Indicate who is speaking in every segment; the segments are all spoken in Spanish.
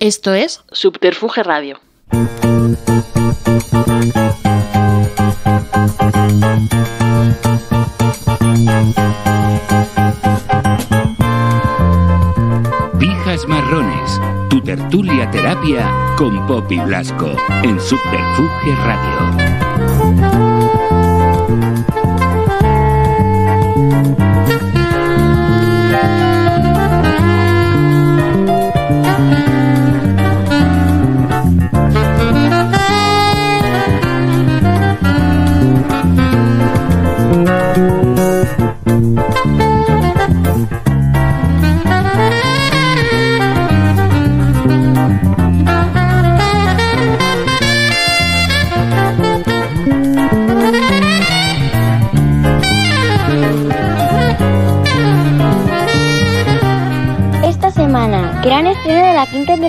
Speaker 1: Esto es Subterfuge Radio.
Speaker 2: Pijas Marrones, tu tertulia terapia con Poppy Blasco en Subterfuge Radio.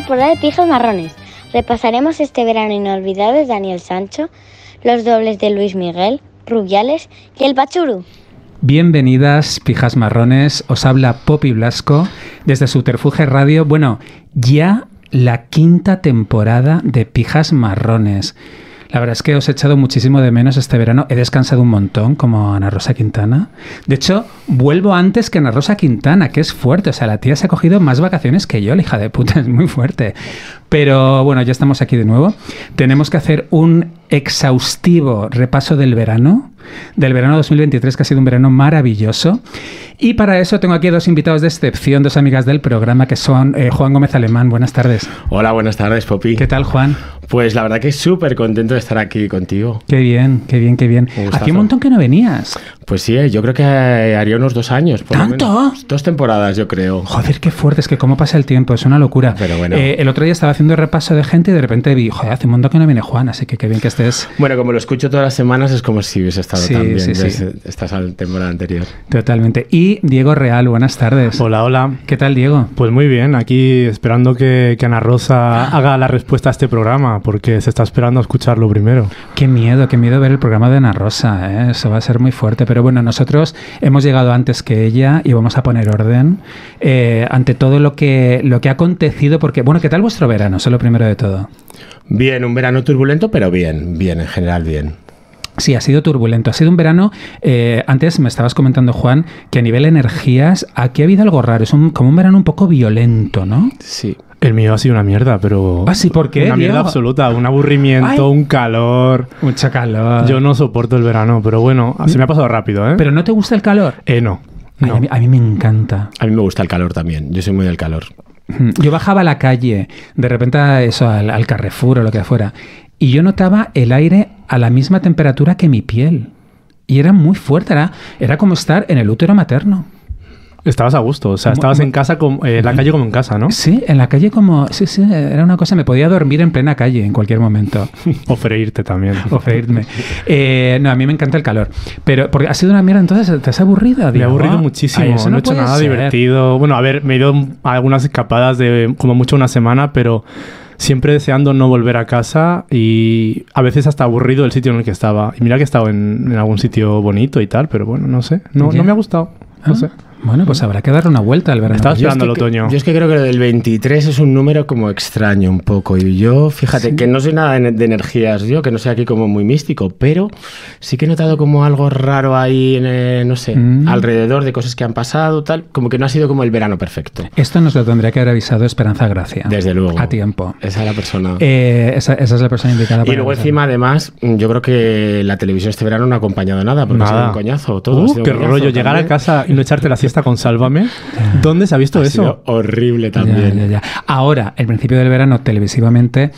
Speaker 3: Temporada de Pijas Marrones. Repasaremos este verano inolvidable de Daniel Sancho, los dobles de Luis Miguel, Rubiales y el Pachuru.
Speaker 4: Bienvenidas, pijas marrones. Os habla Poppy Blasco desde Subterfuge Radio. Bueno, ya la quinta temporada de Pijas Marrones. La verdad es que os he echado muchísimo de menos este verano. He descansado un montón, como Ana Rosa Quintana. De hecho, vuelvo antes que Ana Rosa Quintana, que es fuerte. O sea, la tía se ha cogido más vacaciones que yo, la hija de puta. Es muy fuerte. Pero bueno, ya estamos aquí de nuevo. Tenemos que hacer un exhaustivo repaso del verano, del verano 2023, que ha sido un verano maravilloso. Y para eso tengo aquí a dos invitados de excepción, dos amigas del programa, que son eh, Juan Gómez Alemán. Buenas tardes.
Speaker 5: Hola, buenas tardes, Poppy.
Speaker 4: ¿Qué tal, Juan?
Speaker 5: Pues la verdad que súper contento de estar aquí contigo.
Speaker 4: Qué bien, qué bien, qué bien.
Speaker 5: Un.
Speaker 4: Hacía un montón que no venías.
Speaker 5: Pues sí, eh, yo creo que haría unos dos años. por lo
Speaker 4: ¿Tanto?
Speaker 5: menos. Dos temporadas, yo creo.
Speaker 4: Joder, qué fuerte, es que cómo pasa el tiempo, es una locura.
Speaker 5: Pero bueno.
Speaker 4: Eh, el otro día estaba haciendo repaso de gente y de repente vi, joder, hace un montón que no viene Juan, así que qué bien que estés.
Speaker 5: Bueno, como lo escucho todas las semanas, es como si hubiese estado
Speaker 4: Sí,
Speaker 5: también
Speaker 4: sí, sí.
Speaker 5: desde esta temporada anterior.
Speaker 4: Totalmente. Y Diego Real, buenas tardes.
Speaker 6: Hola, hola.
Speaker 4: ¿Qué tal, Diego?
Speaker 6: Pues muy bien, aquí esperando que, que Ana Rosa haga la respuesta a este programa, porque se está esperando a escucharlo primero.
Speaker 4: Qué miedo, qué miedo ver el programa de Ana Rosa, ¿eh? eso va a ser muy fuerte. Pero bueno, nosotros hemos llegado antes que ella y vamos a poner orden eh, ante todo lo que, lo que ha acontecido. Porque, bueno, ¿qué tal vuestro verano? Eso es lo primero de todo.
Speaker 5: Bien, un verano turbulento, pero bien, bien, en general bien.
Speaker 4: Sí, ha sido turbulento. Ha sido un verano. eh, antes me estabas comentando, Juan, que a nivel energías aquí ha habido algo raro. Es un, como un verano un poco violento, ¿no?
Speaker 5: Sí.
Speaker 6: El mío ha sido una mierda, pero...
Speaker 4: Ah, sí, ¿por qué,
Speaker 6: Una mierda absoluta, un aburrimiento,
Speaker 4: Ay.
Speaker 6: un calor...
Speaker 4: Mucha calor.
Speaker 6: Yo no soporto el verano, pero bueno, se me ha pasado rápido, ¿eh?
Speaker 4: ¿Pero no te gusta el calor?
Speaker 6: Eh, no.
Speaker 4: Ay, a, mí, a mí me encanta.
Speaker 5: A mí me gusta el calor también. Yo soy muy del calor.
Speaker 4: Yo bajaba a la calle, de repente eso, al, al Carrefour o lo que fuera, y yo notaba el aire a la misma temperatura que mi piel. Y era muy fuerte, era, era como estar en el útero materno.
Speaker 6: Estabas a gusto, o sea, estabas en casa, como, eh, en la calle como en casa, ¿no?
Speaker 4: Sí, en la calle como... Sí, sí, era una cosa, me podía dormir en plena calle en cualquier momento.
Speaker 6: O freírte también.
Speaker 4: o freírme. Eh, no, a mí me encanta el calor. Pero, porque ha sido una mierda, entonces, ¿te has aburrido?
Speaker 6: Me ha
Speaker 4: Diego?
Speaker 6: aburrido muchísimo,
Speaker 4: Ay, eso
Speaker 6: no, he hecho nada
Speaker 4: ser.
Speaker 6: divertido. Bueno, a ver, me he ido a algunas escapadas de como mucho una semana, pero siempre deseando no volver a casa y a veces hasta aburrido del sitio en el que estaba. Y mira que he estado en, en algún sitio bonito y tal, pero bueno, no sé, no, no me ha gustado. No
Speaker 4: Ah,
Speaker 6: sé.
Speaker 4: Bueno, pues habrá que darle una vuelta al verano.
Speaker 6: Estaba
Speaker 5: Yo es
Speaker 6: esperando
Speaker 5: que-
Speaker 6: el otoño.
Speaker 5: Yo es que creo que lo del 23 es un número como extraño un poco. Y yo, fíjate, que no soy nada de, de energías, yo, que no soy aquí como muy místico, pero sí que he notado como algo raro ahí, en, eh, no sé,
Speaker 4: Mm.
Speaker 5: alrededor de cosas que han pasado, tal. Como que no ha sido como el verano perfecto.
Speaker 4: Esto nos lo tendría que haber avisado Esperanza Gracia.
Speaker 5: Desde luego.
Speaker 4: A tiempo.
Speaker 5: Esa es la persona.
Speaker 4: Eh, esa, esa es la persona indicada
Speaker 5: y
Speaker 4: para
Speaker 5: luego
Speaker 4: avisar.
Speaker 5: encima, además, yo creo que la televisión este verano no ha acompañado nada, porque ha sido
Speaker 6: Nada.
Speaker 5: un coñazo. Todo ha
Speaker 6: Uh, qué
Speaker 5: coñazo
Speaker 6: rollo, llegar a
Speaker 5: también.
Speaker 6: casa y no echarte la siesta con Sálvame. ¿Dónde se ha visto
Speaker 5: Ha
Speaker 6: eso?
Speaker 5: sido horrible también.
Speaker 4: ya, ya. Ahora, el principio del verano, televisivamente,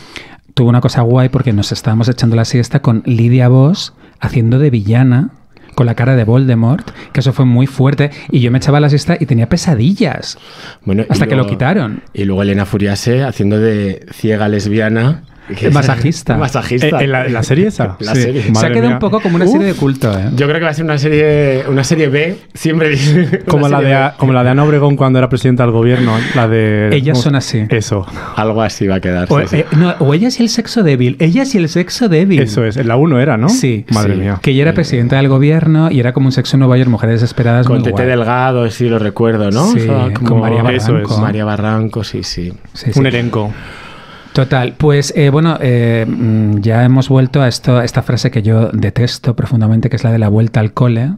Speaker 4: tuvo una cosa guay porque nos estábamos echando la siesta con Lidia Vos haciendo de villana con la cara de Voldemort, que eso fue muy fuerte, y yo me echaba la siesta y tenía pesadillas.
Speaker 5: Bueno,
Speaker 4: Hasta que lo quitaron.
Speaker 5: Y luego Elena Furiase haciendo de ciega lesbiana.
Speaker 4: Masajista.
Speaker 5: Masajista.
Speaker 6: Eh, ¿En la, en la serie esa?
Speaker 5: La
Speaker 6: Sí.
Speaker 5: serie.
Speaker 4: Se ha quedado
Speaker 6: mía.
Speaker 4: un poco como una
Speaker 6: Uf,
Speaker 4: serie de culto, ¿eh?
Speaker 5: Yo creo que va a ser una serie, una serie B, siempre dice.
Speaker 6: Como la, de, como la de Ana Obregón cuando era presidenta del gobierno. La de.
Speaker 4: Ellas
Speaker 6: ¿cómo-
Speaker 4: son así.
Speaker 6: Eso.
Speaker 5: Algo así va a quedar.
Speaker 4: O, eh, no, o ellas y el sexo débil. Ellas y el sexo débil.
Speaker 6: Eso es. En la 1 era, ¿no?
Speaker 4: Sí,
Speaker 6: Madre
Speaker 5: sí.
Speaker 6: mía.
Speaker 4: Que ella era presidenta del gobierno y era como un sexo en Nueva York, mujeres desesperadas.
Speaker 5: Con
Speaker 4: muy
Speaker 5: Tete
Speaker 4: guay.
Speaker 5: Delgado, sí lo recuerdo, ¿no?
Speaker 4: Sí, con María
Speaker 6: Eso
Speaker 4: Barranco.
Speaker 6: es.
Speaker 5: María Barranco, sí, sí.
Speaker 4: Sí, sí.
Speaker 6: Un elenco.
Speaker 4: Total, pues eh, bueno, eh, mm, ya hemos vuelto a, esto, a esta frase que yo detesto profundamente, que es la de la vuelta al cole.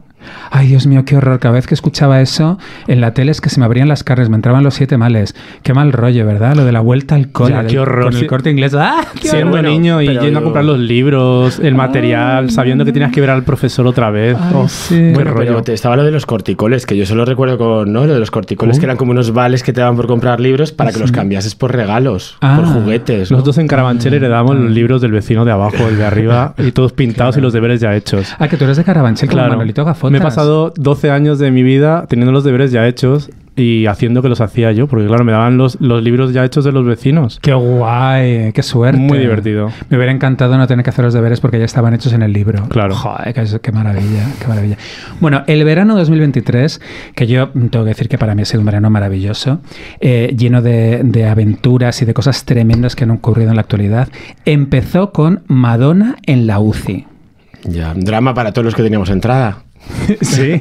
Speaker 4: Ay, Dios mío, qué horror. Cada vez que escuchaba eso en la tele es que se me abrían las carnes, me entraban los siete males. Qué mal rollo, ¿verdad? Lo de la vuelta al cole.
Speaker 6: Ya, qué horror.
Speaker 4: Con el corte inglés. ¡Ah! qué
Speaker 6: Siendo
Speaker 4: horror!
Speaker 6: niño y
Speaker 5: pero
Speaker 6: yendo a
Speaker 5: yo-
Speaker 6: comprar los libros, el material, sabiendo que tenías que ver al profesor otra vez.
Speaker 4: Ay,
Speaker 6: Oh,
Speaker 4: sí.
Speaker 6: qué
Speaker 5: Bueno,
Speaker 6: rollo.
Speaker 5: pero te- estaba lo de los corticoles, que yo solo recuerdo con, ¿no? Lo de los corticoles,
Speaker 6: ¿Cómo?
Speaker 5: que eran como unos vales que te daban por comprar libros para que los cambiases por regalos,
Speaker 4: Ah.
Speaker 5: por juguetes. ¿no?
Speaker 6: Nosotros en Carabanchel heredábamos los libros del vecino de abajo, el de arriba, y todos pintados y los deberes ya hechos.
Speaker 4: Ah, que tú eres de Carabanchel como Manolito.
Speaker 6: Me he pasado 12 años de mi vida teniendo los deberes ya hechos y haciendo que los hacía yo, porque claro, me daban los, los libros ya hechos de los vecinos.
Speaker 4: Qué guay, qué suerte.
Speaker 6: Muy divertido.
Speaker 4: Me hubiera encantado no tener que hacer los deberes porque ya estaban hechos en el libro.
Speaker 6: Claro.
Speaker 4: Joder, qué, qué maravilla, qué maravilla. Bueno, el verano 2023, que yo tengo que decir que para mí ha sido un verano maravilloso, eh, lleno de, de aventuras y de cosas tremendas que han ocurrido en la actualidad, empezó con Madonna en la UCI.
Speaker 5: Ya, drama para todos los que teníamos entrada.
Speaker 4: Sí.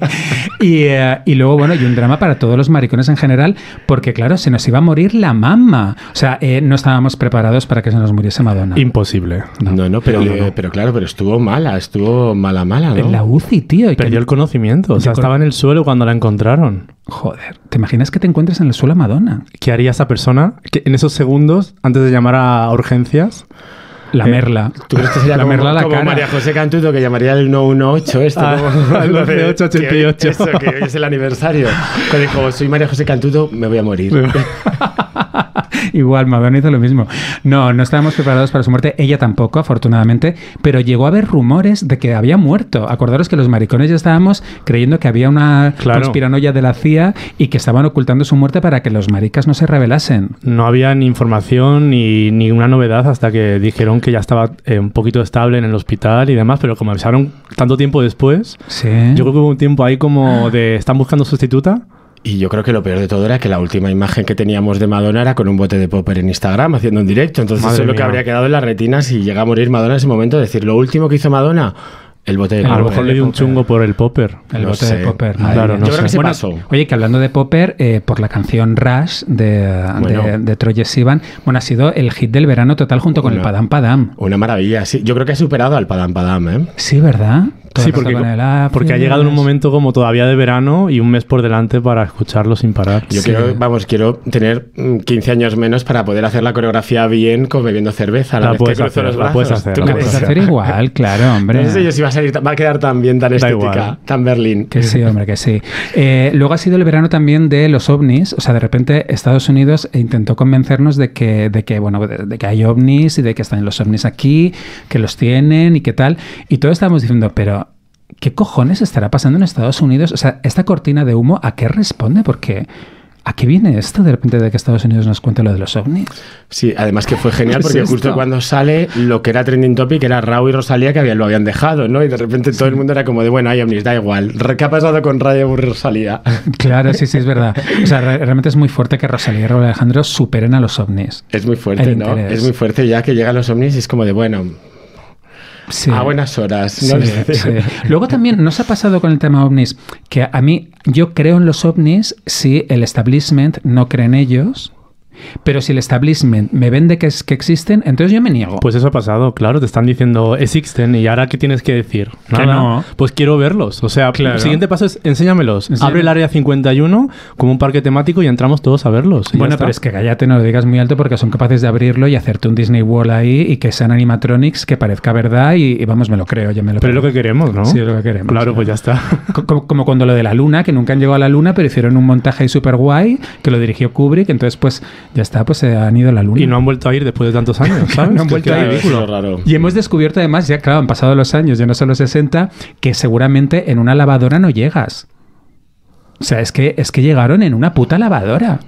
Speaker 4: Y, eh, y luego, bueno, y un drama para todos los maricones en general, porque claro, se nos iba a morir la mamá. O sea, eh, no estábamos preparados para que se nos muriese Madonna.
Speaker 6: Imposible.
Speaker 5: No, no, pero, pero claro, pero estuvo mala, estuvo mala, mala, ¿no?
Speaker 4: En la UCI, tío. y que-
Speaker 6: Perdió el conocimiento, o sea, estaba en el suelo cuando la encontraron.
Speaker 4: Joder, ¿te imaginas que te encuentres en el suelo a Madonna?
Speaker 6: ¿Qué haría esa persona que en esos segundos, antes de llamar a urgencias,
Speaker 4: La
Speaker 6: Eh,
Speaker 4: merla.
Speaker 5: ¿Tú crees que sería
Speaker 4: la
Speaker 5: como,
Speaker 4: merla la
Speaker 5: como
Speaker 4: cara.
Speaker 5: María José Cantudo que llamaría el 118 esto?
Speaker 6: Ah,
Speaker 5: como-
Speaker 6: el
Speaker 5: lo de-
Speaker 6: 11888.
Speaker 5: que hoy- Eso, que hoy es el aniversario. Cuando dijo, soy María José Cantudo, me voy a morir.
Speaker 4: Igual, Madonna hizo lo mismo. No, no estábamos preparados para su muerte. Ella tampoco, afortunadamente. Pero llegó a haber rumores de que había muerto. Acordaros que los maricones ya estábamos creyendo que había una
Speaker 6: Claro.
Speaker 4: conspiranoia de la CIA y que estaban ocultando su muerte para que los maricas no se rebelasen.
Speaker 6: no había ni información ni ninguna novedad hasta que dijeron que ya estaba eh, un poquito estable en el hospital y demás, pero como avisaron tanto tiempo después,
Speaker 4: Sí.
Speaker 6: yo creo que hubo un tiempo ahí como de están buscando sustituta.
Speaker 5: Y yo creo que lo peor de todo era que la última imagen que teníamos de Madonna era con un bote de popper en Instagram haciendo un directo. Entonces
Speaker 6: Madre
Speaker 5: eso es lo que habría quedado en la retina si llega a morir Madonna en ese momento. Decir, lo último que hizo Madonna, el bote de
Speaker 6: A lo mejor le dio un chungo por el popper.
Speaker 4: El
Speaker 5: No
Speaker 4: bote
Speaker 5: sé.
Speaker 4: de Popper. Madre
Speaker 6: claro, no
Speaker 5: Yo creo que se
Speaker 4: Bueno,
Speaker 5: pasó.
Speaker 4: Oye, que hablando de Popper, eh, por la canción Rush de,
Speaker 5: Bueno.
Speaker 4: de, de Troye Sivan, bueno, ha sido el hit del verano total junto con el Padam Padam.
Speaker 5: Una maravilla, sí. Yo creo que ha superado al Padam Padam, ¿eh?
Speaker 4: Sí, ¿verdad? Todo
Speaker 6: Sí,
Speaker 4: el rato
Speaker 6: porque,
Speaker 4: con el "Ah,
Speaker 6: porque ha llegado en un
Speaker 4: Happiness".
Speaker 6: momento como todavía de verano y un mes por delante para escucharlo sin parar.
Speaker 5: Yo
Speaker 4: Sí.
Speaker 5: quiero, vamos, quiero tener mm, 15 años menos para poder hacer la coreografía bien con bebiendo cerveza. a
Speaker 6: La
Speaker 5: vez
Speaker 6: puedes
Speaker 5: que cruzo
Speaker 6: hacer,
Speaker 5: los
Speaker 6: la puedes
Speaker 5: brazos.
Speaker 6: hacer,
Speaker 5: ¿Tú
Speaker 6: la
Speaker 5: crees?
Speaker 4: Puedes
Speaker 6: puedes
Speaker 4: hacer igual, claro, hombre.
Speaker 5: No sé yo si va a, salir, va a quedar tan bien, tan
Speaker 6: Da
Speaker 5: estética,
Speaker 6: igual.
Speaker 5: tan Berlín.
Speaker 4: Que sí, hombre, que sí. Eh, luego ha sido el verano también de los ovnis. O sea, de repente Estados Unidos intentó convencernos de que, de que, bueno, de, de que hay ovnis y de que están los ovnis aquí, que los tienen y qué tal. Y todos estábamos diciendo, pero ¿qué cojones estará pasando en Estados Unidos? O sea, esta cortina de humo, ¿a qué responde? Porque ¿a qué viene esto de repente de que Estados Unidos nos cuente lo de los ovnis?
Speaker 5: Sí, además que fue genial
Speaker 4: ¿Qué es
Speaker 5: porque justo cuando sale lo que era trending topic era Raúl y Rosalía que habían, lo habían dejado, ¿no? Y de repente todo el mundo era como de, bueno, hay ovnis, da igual. ¿Qué ha pasado con Raúl y Rosalía?
Speaker 4: Claro, sí, sí, es verdad. O sea, re- realmente es muy fuerte que Rosalía y Raúl Alejandro superen a los ovnis.
Speaker 5: Es muy fuerte, ¿no?
Speaker 4: interés.
Speaker 5: Es muy fuerte ya que llegan los ovnis y es como de, bueno,
Speaker 4: Sí.
Speaker 5: a buenas horas.
Speaker 4: Sí,
Speaker 5: ¿no?
Speaker 4: sí. Luego también nos ha pasado con el tema ovnis que a mí yo creo en los ovnis si el establishment no cree en ellos, pero si el establishment me vende que, es, que existen, entonces yo me niego.
Speaker 6: Pues eso ha pasado, claro, te están diciendo existen y ahora ¿qué tienes que decir?
Speaker 4: Que no.
Speaker 6: Pues quiero verlos. O sea,
Speaker 4: Claro.
Speaker 6: el siguiente paso es enséñamelos.
Speaker 4: Enséñame.
Speaker 6: Abre el área 51 como un parque temático y entramos todos a verlos. ya
Speaker 4: bueno, pero es que cállate, no lo digas muy alto porque son capaces de abrirlo y hacerte un Disney World ahí y que sean animatronics que parezca verdad y, y vamos, me lo creo, yo me lo
Speaker 6: Pero es lo que queremos, ¿no?
Speaker 4: Sí, es lo que queremos.
Speaker 6: Claro, pues ya está.
Speaker 4: Co- Como, como cuando lo de la luna, que nunca han llegado a la luna, pero hicieron un montaje ahí súper guay, que lo dirigió Kubrick, entonces pues ya está, pues se han ido a la luna.
Speaker 6: y no han vuelto a ir después de tantos años, ¿sabes?
Speaker 4: No han vuelto a ir.
Speaker 5: raro.
Speaker 4: Y hemos descubierto además, ya claro, han pasado los años, ya no son los 60, que seguramente en una lavadora no llegas. O sea, es que, es que llegaron en una puta lavadora.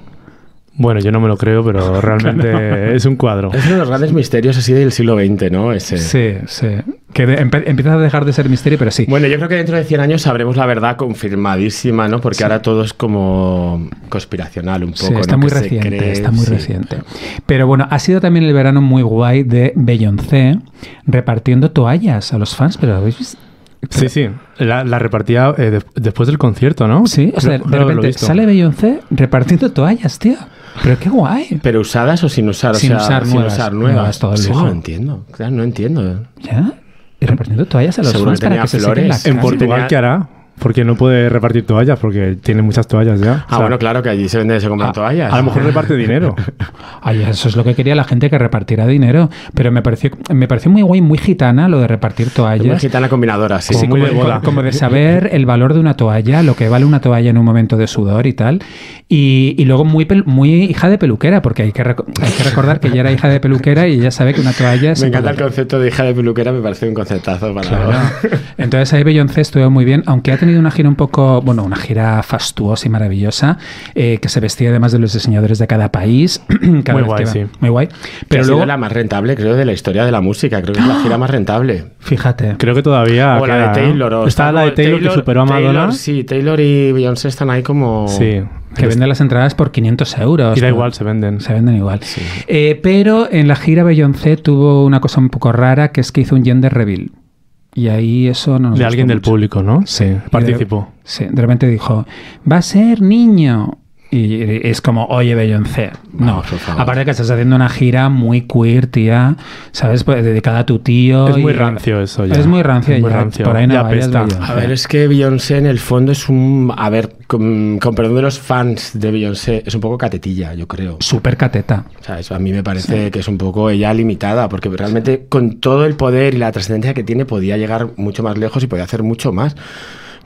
Speaker 6: Bueno, yo no me lo creo, pero realmente es un cuadro.
Speaker 5: Es uno de los grandes misterios así del siglo XX, ¿no? Ese.
Speaker 4: Sí, sí. Que de- empieza a dejar de ser misterio, pero sí.
Speaker 5: Bueno, yo creo que dentro de 100 años sabremos la verdad confirmadísima, ¿no? Porque ahora todo es como conspiracional un
Speaker 4: Sí,
Speaker 5: poco.
Speaker 4: está
Speaker 5: ¿no?
Speaker 4: muy
Speaker 5: Que
Speaker 4: reciente,
Speaker 5: cree,
Speaker 4: está muy
Speaker 5: sí.
Speaker 4: reciente. Pero bueno, ha sido también el verano muy guay de Beyoncé repartiendo toallas a los fans, pero ¿habéis visto?
Speaker 6: Sí, sí. La, la repartía eh, de- después del concierto, ¿no?
Speaker 4: Sí, o sea,
Speaker 6: Creo-
Speaker 4: de
Speaker 6: haberlo
Speaker 4: repente sale Beyoncé repartiendo toallas, tío. Pero qué guay.
Speaker 5: ¿Pero usadas o sin usar? O
Speaker 4: Sin
Speaker 5: sea,
Speaker 4: usar
Speaker 5: sin
Speaker 4: nuevas.
Speaker 5: usar nuevas.
Speaker 4: Nuevas, todo el
Speaker 5: Sí, no entiendo. Claro, no entiendo.
Speaker 4: ¿Ya? Y repartiendo toallas a los
Speaker 5: Seguro
Speaker 4: fans
Speaker 5: que
Speaker 4: para que se sequen
Speaker 5: flores.
Speaker 4: la
Speaker 5: En
Speaker 4: cara.
Speaker 6: En Portugal, ¿qué hará? Porque no puede repartir toallas, porque tiene muchas toallas ya.
Speaker 5: Ah,
Speaker 6: O sea,
Speaker 5: bueno, claro que allí se venden, se compran toallas.
Speaker 6: A lo mejor reparte dinero.
Speaker 4: Ay, eso es lo que quería la gente que repartiera dinero. Pero me pareció, me pareció muy guay, muy gitana lo de repartir
Speaker 5: Una
Speaker 4: toallas.
Speaker 5: gitana combinadora, sí.
Speaker 6: Como
Speaker 4: Sí,
Speaker 6: muy
Speaker 4: como,
Speaker 6: de
Speaker 4: como de saber el valor de una toalla, lo que vale una toalla en un momento de sudor y tal. Y, y luego muy, muy hija de peluquera, porque hay que, hay que recordar que ella era hija de peluquera y ella sabe que una toalla es...
Speaker 5: Me encanta el concepto de hija de peluquera, me parece un conceptazo para
Speaker 4: Claro. Entonces ahí Beyoncé estuvo muy bien, aunque ha tenido una gira un poco, bueno, una gira fastuosa y maravillosa, eh, que se vestía además de los diseñadores de cada país. cada
Speaker 6: Muy guay, sí.
Speaker 4: Muy guay.
Speaker 5: Pero
Speaker 4: Pero
Speaker 5: ha sido
Speaker 4: luego,
Speaker 5: la más rentable, creo, de la historia de la música. Creo que es la gira más rentable.
Speaker 4: fíjate,
Speaker 6: Creo que todavía.
Speaker 5: o la
Speaker 6: queda,
Speaker 5: de
Speaker 6: ¿no?
Speaker 5: Taylor. o
Speaker 6: Está la de Taylor, que superó a Madonna.
Speaker 5: Taylor, sí, Taylor y Beyoncé están ahí como...
Speaker 6: Sí.
Speaker 4: que vende las entradas por 500 euros.
Speaker 6: Y da
Speaker 4: ¿no?
Speaker 6: igual, se venden.
Speaker 4: Se venden igual. Eh, pero en la gira Beyoncé tuvo una cosa un poco rara, que es que hizo un gender reveal. Y ahí eso no nos
Speaker 6: De alguien del público, ¿no? Sí.
Speaker 4: Y de-
Speaker 6: Participó.
Speaker 4: Sí, de repente dijo, va a ser niño. Y es como, oye, Beyoncé. No, aparte que estás haciendo una gira muy queer, tía, ¿sabes? Pues dedicada a tu tío.
Speaker 6: Es muy
Speaker 4: y-
Speaker 6: rancio eso ya.
Speaker 4: Es muy rancio,
Speaker 6: Es muy
Speaker 4: ya,
Speaker 6: rancio.
Speaker 4: por ahí no
Speaker 6: Ya
Speaker 4: vayas.
Speaker 5: A ver, es que Beyoncé en el fondo es un... A ver, con, con perdón de los fans de Beyoncé, es un poco catetilla, yo creo.
Speaker 4: Súper cateta.
Speaker 5: O sea, eso a mí me parece que es un poco ella limitada, porque realmente con todo el poder y la trascendencia que tiene podía llegar mucho más lejos y podía hacer mucho más.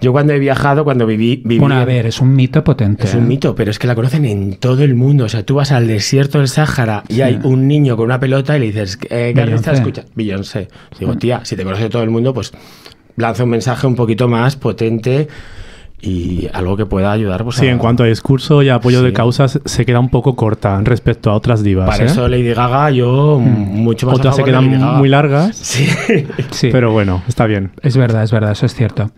Speaker 5: Yo cuando he viajado, cuando viví... viví
Speaker 4: Bueno, a ver, es un mito potente.
Speaker 5: Es
Speaker 4: ¿eh?
Speaker 5: un mito, pero es que la conocen en todo el mundo. O sea, tú vas al desierto del Sáhara y
Speaker 4: Sí.
Speaker 5: hay un niño con una pelota y le dices, eh, ¿qué artista
Speaker 4: Beyoncé.
Speaker 5: escuchas? Beyoncé. Digo, tía, si te conoce todo el mundo, pues lanza un mensaje un poquito más potente y algo que pueda ayudar. Pues,
Speaker 6: Sí,
Speaker 5: a-
Speaker 6: en cuanto a discurso y apoyo de causas, se queda un poco corta respecto a otras divas.
Speaker 5: Para
Speaker 6: ¿eh?
Speaker 5: eso Lady Gaga, yo mucho más a
Speaker 6: Otras se quedan
Speaker 5: Lady Gaga.
Speaker 6: muy largas,
Speaker 5: Sí.
Speaker 4: Sí.
Speaker 6: pero bueno, está bien.
Speaker 4: Es verdad, es verdad, eso es cierto.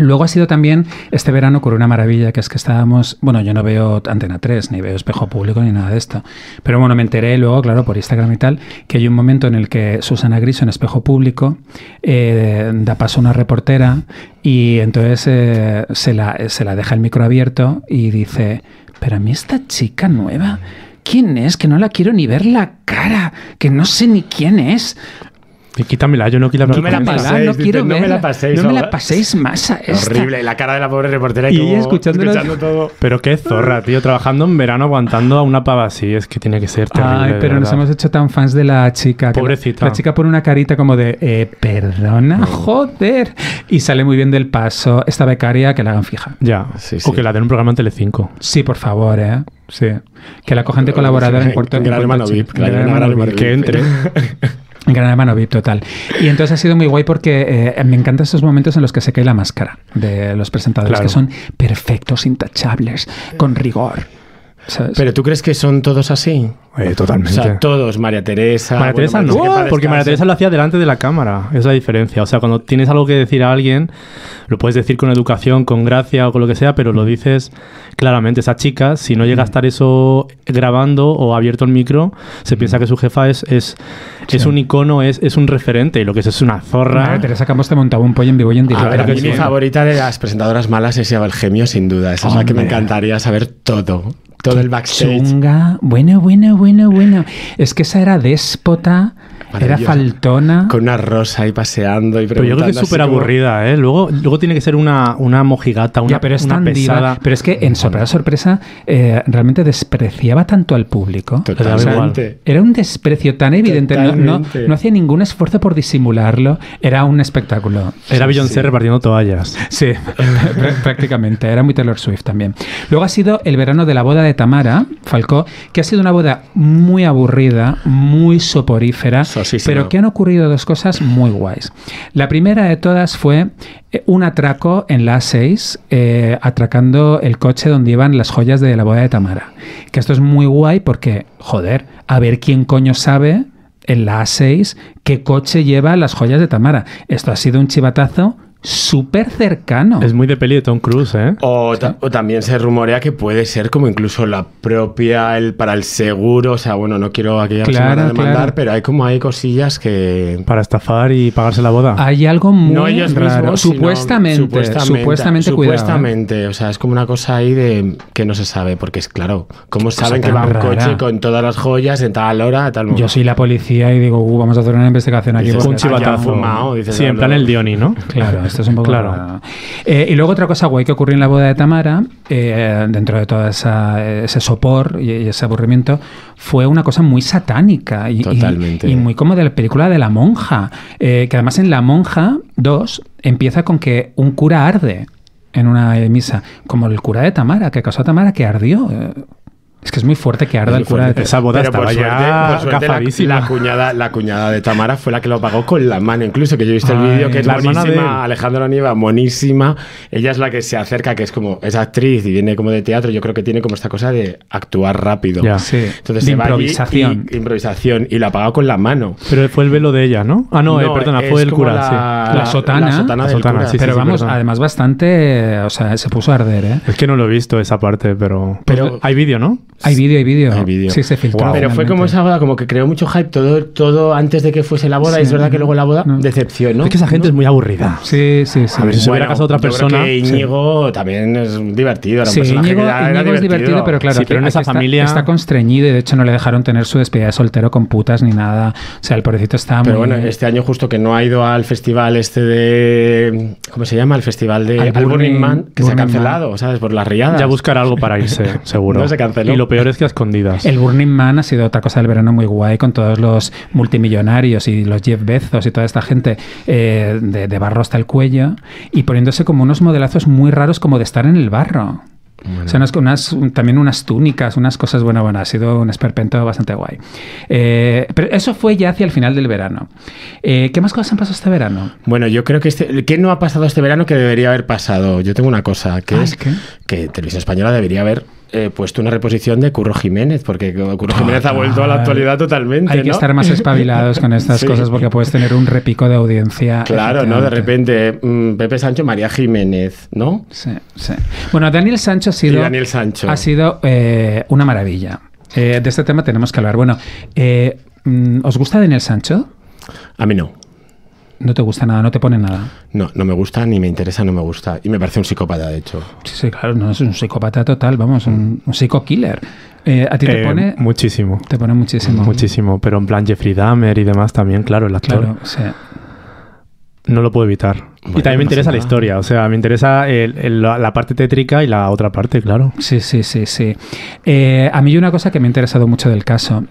Speaker 4: Luego ha sido también, este verano ocurrió una maravilla, que es que estábamos, bueno, yo no veo Antena 3, ni veo espejo público, ni nada de esto. Pero bueno, me enteré luego, claro, por Instagram y tal, que hay un momento en el que Susana Griso en espejo público eh, da paso a una reportera y entonces eh, se, la, se la deja el micro abierto y dice, pero a mí esta chica nueva, ¿quién es? Que no la quiero ni ver la cara, que no sé ni quién es.
Speaker 6: Y quítamela, yo no quiero hablar
Speaker 5: No me la paséis,
Speaker 4: no quiero
Speaker 5: no me la paséis,
Speaker 4: No me la paséis más a esta.
Speaker 5: Horrible, la cara de la pobre reportera
Speaker 4: Y
Speaker 5: y como
Speaker 4: escuchándolo-
Speaker 5: escuchando todo.
Speaker 6: Pero qué zorra, tío, trabajando en verano aguantando a una pava así, es que tiene que ser terrible.
Speaker 4: Ay, pero nos hemos hecho tan fans de la chica. que la-
Speaker 6: Pobrecita.
Speaker 4: La, chica pone una carita como de, eh, perdona, joder. Y sale muy bien del paso. Esta becaria que la hagan fija.
Speaker 6: Ya,
Speaker 5: Sí,
Speaker 6: o que la den un programa en Telecinco.
Speaker 4: Sí, por favor, ¿eh? Sí. Que la cojan de colaboradora en Puerto
Speaker 5: VIP. Que
Speaker 6: entre.
Speaker 4: Gran Hermano VIP, total. Y entonces ha sido muy guay porque eh, me encantan estos momentos en los que se cae la máscara de los presentadores,
Speaker 6: Claro.
Speaker 4: que son perfectos, intachables, con rigor. ¿Sabes?
Speaker 5: Pero tú crees que son todos así?
Speaker 6: Eh,
Speaker 5: O
Speaker 6: totalmente.
Speaker 5: sea, todos, María Teresa.
Speaker 6: María
Speaker 5: bueno,
Speaker 6: Teresa no, porque María. Teresa lo hacía delante de la cámara, es la diferencia. O sea, cuando tienes algo que decir a alguien, lo puedes decir con educación, con gracia o con lo que sea, pero lo dices claramente. Esa chica, si no llega a estar eso grabando o abierto el micro, se piensa que su jefa es, es, es
Speaker 4: Sí.
Speaker 6: un icono, es, es un referente, y lo que es es una zorra.
Speaker 4: María Teresa Campos te montaba un pollo en vivo y en
Speaker 5: A
Speaker 4: directo.
Speaker 5: ver, a mí mi favorita de las presentadoras malas es Eva el Gemio, sin duda. Esa es la que me encantaría saber todo. Todo el backstage.
Speaker 4: Chunga. Bueno, bueno, bueno, bueno. Es que esa era déspota, era faltona.
Speaker 5: Con una rosa ahí paseando y
Speaker 6: Pero yo creo que es súper
Speaker 5: como-
Speaker 6: aburrida, ¿eh? Luego, luego tiene que ser una, una mojigata, una,
Speaker 4: ya, pero es
Speaker 6: una
Speaker 4: tan diva. Pero es que en sorpresa, sorpresa, eh, realmente despreciaba tanto al público.
Speaker 5: Totalmente.
Speaker 4: Era un desprecio tan evidente, no, no, hacía ningún esfuerzo por disimularlo. Era un espectáculo.
Speaker 6: Era Beyoncé repartiendo toallas.
Speaker 4: Sí, pr- prácticamente. Era muy Taylor Swift también. Luego ha sido el verano de la boda de Tamara Falcó, que ha sido una boda muy aburrida, muy soporífera, Pero que han ocurrido dos cosas muy guays. La primera de todas fue eh, un atraco en la A6, eh, atracando el coche donde iban las joyas de la boda de Tamara. Que esto es muy guay porque, joder, a ver quién coño sabe en la A6 qué coche lleva las joyas de Tamara. Esto ha sido un chivatazo súper cercano.
Speaker 6: Es muy de peli de Tom Cruise, ¿eh?
Speaker 5: O, ta- o también se rumorea que puede ser como incluso la propia, el, para el seguro, o sea, bueno, no quiero aquí a la
Speaker 4: Claro,
Speaker 5: semana demandar,
Speaker 4: claro.
Speaker 5: pero hay como hay cosillas que...
Speaker 6: Para estafar y pagarse la boda.
Speaker 4: Hay algo muy
Speaker 5: no ellos
Speaker 4: raro.
Speaker 5: mismos, sino-
Speaker 4: supuestamente, supuestamente, cuidado, ¿eh?
Speaker 5: supuestamente, o sea, es como una cosa ahí de que no se sabe, porque es claro, ¿cómo saben que va un coche con todas las joyas en tal hora, a tal momento?
Speaker 4: Yo soy la policía y digo, uh, vamos a hacer una investigación aquí.
Speaker 5: Dices,
Speaker 6: un
Speaker 5: "Ah,
Speaker 6: chivatazo.
Speaker 5: fumado", dices,
Speaker 6: sí, en plan
Speaker 5: "Hablo".
Speaker 6: el Dioni, ¿no?
Speaker 4: Claro, esto es un poco
Speaker 6: Claro.
Speaker 4: Eh, y luego otra cosa guay que ocurrió en la boda de Tamara, eh, dentro de todo esa- ese sopor y, y ese aburrimiento, fue una cosa muy satánica y, y-
Speaker 5: Totalmente.
Speaker 4: y muy como de la película de La Monja, eh, que además en La Monja 2 empieza con que un cura arde en una misa, como el cura de Tamara, que casó a Tamara, que ardió. Es que es muy fuerte que arda
Speaker 5: Es
Speaker 4: el cura de.
Speaker 6: Esa boda
Speaker 5: Pero por
Speaker 6: estaba
Speaker 5: suerte-
Speaker 6: ya
Speaker 5: por suerte la-. La, cuñada, la cuñada de Tamara fue la que lo pagó con la mano, incluso que yo he visto el vídeo que es
Speaker 6: la hermana de él.
Speaker 5: buenísima, Alejandra Nieva, monísima. Ella es la que se acerca, que es como, es actriz y viene como de teatro. Yo creo que tiene como esta cosa de actuar rápido.
Speaker 6: Ya.
Speaker 4: Sí,
Speaker 5: Entonces
Speaker 4: de
Speaker 5: se va allí
Speaker 4: improvisación.
Speaker 5: y- improvisación. Y la pagó con la mano.
Speaker 6: Pero fue el velo de ella, ¿no? Ah, no, eh, perdona, fue el cura,
Speaker 5: la,
Speaker 6: sí.
Speaker 4: La sotana.
Speaker 5: La sotana,
Speaker 6: La
Speaker 5: del
Speaker 6: sotana,
Speaker 5: cura.
Speaker 6: sí,
Speaker 4: pero
Speaker 6: sí,
Speaker 4: vamos,
Speaker 6: perdón.
Speaker 4: además bastante, o sea, se puso a arder, ¿eh?
Speaker 6: Es que no lo he visto esa parte, pero...
Speaker 5: Pero-
Speaker 6: hay vídeo, ¿no?
Speaker 4: Hay vídeo, hay vídeo.
Speaker 5: Hay vídeo.
Speaker 4: Sí, se filtró.
Speaker 5: Pero fue como esa boda, como que creó mucho hype todo, todo antes de que fuese la boda.
Speaker 4: Sí.
Speaker 5: Y es verdad que luego la boda
Speaker 4: No.
Speaker 5: decepcionó.
Speaker 6: Es que esa gente es muy aburrida.
Speaker 4: Sí, sí, sí.
Speaker 6: A ver si se hubiera casado otra
Speaker 5: yo creo
Speaker 6: persona, sí.
Speaker 5: Íñigo también es divertido. Era un
Speaker 4: Sí,
Speaker 5: personaje
Speaker 4: Íñigo,
Speaker 5: era
Speaker 4: Íñigo es divertido, pero claro,
Speaker 6: Sí,
Speaker 4: aquí-
Speaker 6: pero en esa
Speaker 4: aquí está-
Speaker 6: familia-
Speaker 4: está, constreñido y de hecho no le dejaron tener su despedida de soltero con putas ni nada. O sea, el pobrecito está
Speaker 5: Pero
Speaker 4: muy...
Speaker 5: bueno, este año justo que no ha ido al festival este de... ¿Cómo se llama? El festival de...
Speaker 4: Al
Speaker 5: Burning, Man, que se ha cancelado, ¿sabes? Por las riadas.
Speaker 6: Ya buscará algo para irse, seguro.
Speaker 5: No se canceló.
Speaker 6: Y lo peor es que a escondidas.
Speaker 4: El Burning Man ha sido otra cosa del verano muy guay con todos los multimillonarios y los Jeff Bezos y toda esta gente eh, de, de barro hasta el cuello y poniéndose como unos modelazos muy raros como de estar en el barro. O sea, unas, unas- un- también unas túnicas, unas cosas, bueno, bueno, ha sido un esperpento bastante guay. Eh, pero eso fue ya hacia el final del verano. Eh, ¿Qué más cosas han pasado este verano?
Speaker 5: Bueno, yo creo que este... ¿Qué no ha pasado este verano que debería haber pasado? Yo tengo una cosa, que
Speaker 4: Ah,
Speaker 5: es que Televisión Española debería haber eh, puesto una reposición de Curro Jiménez, porque Curro Jiménez ha vuelto a la actualidad totalmente,
Speaker 4: Hay que estar más espabilados con estas
Speaker 5: Sí.
Speaker 4: cosas porque puedes tener un repico de audiencia.
Speaker 5: Claro, ¿no? De repente, mm, Pepe Sancho, María Jiménez, ¿no?
Speaker 4: Sí, sí. Bueno, Daniel Sancho ha sido,
Speaker 5: Y Daniel Sancho.
Speaker 4: ha sido eh, una maravilla. Eh, de este tema tenemos que hablar. Bueno, mm, ¿os gusta Daniel Sancho?
Speaker 5: A mí no.
Speaker 4: No te gusta nada, no te pone nada.
Speaker 5: No, no me gusta, ni me interesa, no me gusta. Y me parece un psicópata, de hecho.
Speaker 4: Sí, sí, claro, no es un psicópata total, vamos, un, un psico-killer. Eh, a ti te
Speaker 6: Eh,
Speaker 4: pone...
Speaker 6: Muchísimo.
Speaker 4: Te pone muchísimo.
Speaker 6: Muchísimo. Pero en plan Jeffrey Dahmer y demás también, claro, el actor.
Speaker 4: Claro, sí.
Speaker 6: No lo puedo evitar.
Speaker 5: Bueno,
Speaker 6: y también me interesa la
Speaker 5: nada.
Speaker 6: historia. O sea, me interesa el- el- la, parte tétrica y la otra parte, claro.
Speaker 4: Sí, sí, sí, sí. Eh, a mí hay una cosa que me ha interesado mucho del caso,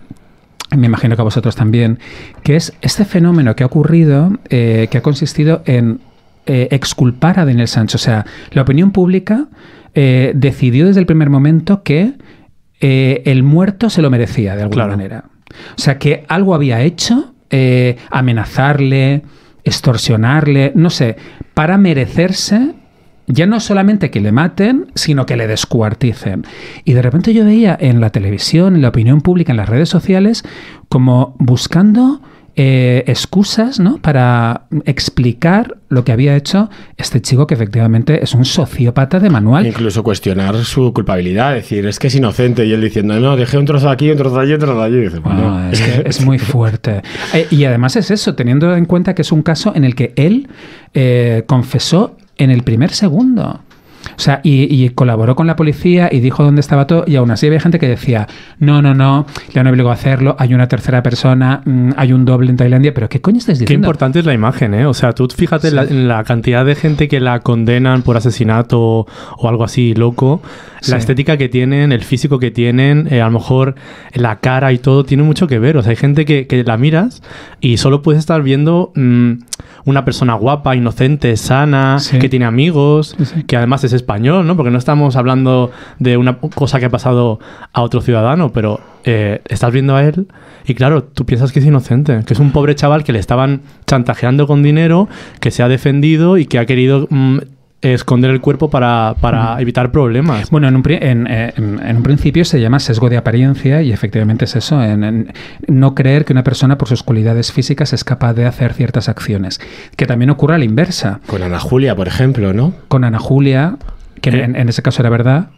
Speaker 4: me imagino que a vosotros también, que es este fenómeno que ha ocurrido, eh, que ha consistido en eh, exculpar a Daniel Sancho. O sea, la opinión pública eh, decidió desde el primer momento que el muerto se lo merecía de alguna
Speaker 6: Claro.
Speaker 4: manera. O sea, que algo había hecho, amenazarle, extorsionarle, no sé, para merecerse ya no solamente que le maten, sino que le descuarticen. Y de repente yo veía en la televisión, en la opinión pública, en las redes sociales, como buscando eh, excusas ¿no? para explicar lo que había hecho este chico que efectivamente es un sociópata de manual.
Speaker 5: Incluso cuestionar su culpabilidad, decir, es que es inocente. Y él diciendo, no, dejé un trozo aquí, un trozo allí, un trozo allí. Y dice, bueno,
Speaker 4: Ah, es que es muy fuerte. Eh, y además es eso, teniendo en cuenta que es un caso en el que él eh, confesó en el primer segundo. O sea, y, y colaboró con la policía y dijo dónde estaba todo, y aún así había gente que decía, no, no, no, le han obligado a hacerlo, hay una tercera persona, mm, hay un doble en Tailandia, pero ¿qué coño estáis
Speaker 6: Qué
Speaker 4: diciendo?
Speaker 6: importante es la imagen, ¿eh? O sea, tú fíjate
Speaker 4: Sí.
Speaker 6: la, en la cantidad de gente que la condenan por asesinato o, o algo así loco.
Speaker 4: Sí.
Speaker 6: La estética que tienen, el físico que tienen, eh, a lo mejor la cara y todo, tiene mucho que ver. O sea, hay gente que, que la miras y solo puedes estar viendo mm, una persona guapa, inocente, sana,
Speaker 4: Sí.
Speaker 6: que tiene amigos, que además es español, ¿no? Porque no estamos hablando de una cosa que ha pasado a otro ciudadano, pero eh, estás viendo a él y claro, tú piensas que es inocente, que es un pobre chaval que le estaban chantajeando con dinero, que se ha defendido y que ha querido mm, esconder el cuerpo para, para evitar problemas.
Speaker 4: Bueno, en un, pri- en, eh, en- en un principio se llama sesgo de apariencia y efectivamente es eso, en, en no creer que una persona por sus cualidades físicas es capaz de hacer ciertas acciones. Que también ocurre a la inversa.
Speaker 5: Con Ana Julia, por ejemplo, ¿no?
Speaker 4: Con Ana Julia, que
Speaker 6: Eh.
Speaker 4: en, en ese caso era verdad.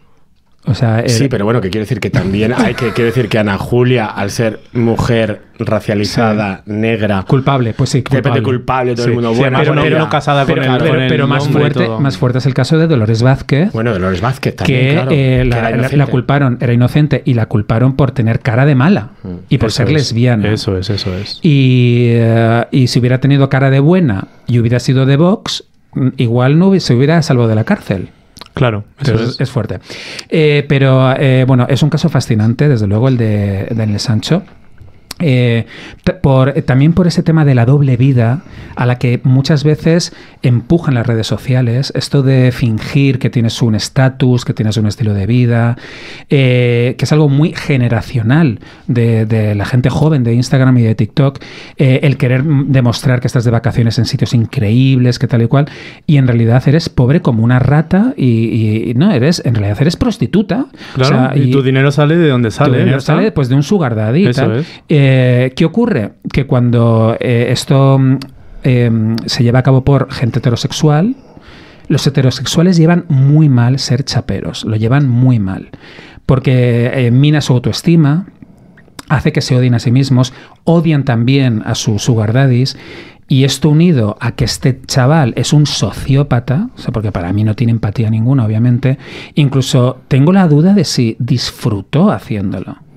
Speaker 4: O sea,
Speaker 5: Sí, pero bueno, que quiere decir que también hay que quiere decir que Ana Julia, al ser mujer racializada, negra,
Speaker 4: culpable, pues sí,
Speaker 5: de
Speaker 4: culpable.
Speaker 5: culpable, todo
Speaker 6: Sí,
Speaker 5: el mundo
Speaker 6: sí,
Speaker 5: bueno,
Speaker 6: pero
Speaker 5: ya.
Speaker 6: no casada
Speaker 4: Pero,
Speaker 6: con el,
Speaker 4: pero-
Speaker 6: con el
Speaker 4: pero más, fuerte, más fuerte es el caso de Dolores Vázquez.
Speaker 5: Bueno, Dolores Vázquez también,
Speaker 4: que
Speaker 5: claro,
Speaker 4: eh, la, culparon, era inocente y la culparon por tener cara de mala y por
Speaker 6: Eso
Speaker 4: ser
Speaker 6: es,
Speaker 4: lesbiana.
Speaker 6: Eso es, eso es.
Speaker 4: Y, eh, y si hubiera tenido cara de buena y hubiera sido de Vox, mm, igual no se hubiera salvado de la cárcel.
Speaker 6: Claro, eso es.
Speaker 4: es fuerte. Eh, pero eh, bueno, es un caso fascinante, desde luego, el de Daniel Sancho. Eh, por, eh, también por ese tema de la doble vida a la que muchas veces empujan las redes sociales, esto de fingir que tienes un estatus, que tienes un estilo de vida, eh, que es algo muy generacional de, de la gente joven de Instagram y de TikTok, eh, el querer demostrar que estás de vacaciones en sitios increíbles, que tal y cual, y en realidad eres pobre como una rata y, no, eres, en realidad eres prostituta.
Speaker 6: Claro,
Speaker 4: O sea,
Speaker 6: y, tu dinero sale de donde
Speaker 4: tu
Speaker 6: sale.
Speaker 4: dinero
Speaker 6: ya está.
Speaker 4: sale pues de un sugar daddy
Speaker 6: Eso
Speaker 4: tal.
Speaker 6: es.
Speaker 4: Eh, ¿Qué ocurre? Que cuando eh, esto mm, eh, se lleva a cabo por gente heterosexual, los heterosexuales llevan muy mal ser chaperos, lo llevan muy mal, porque eh, mina su autoestima, hace que se odien a sí mismos, odian también a sus sugar daddies, y esto unido a que este chaval es un sociópata, o sea, porque para mí no tiene empatía ninguna, obviamente, incluso tengo la duda de si disfrutó haciéndolo.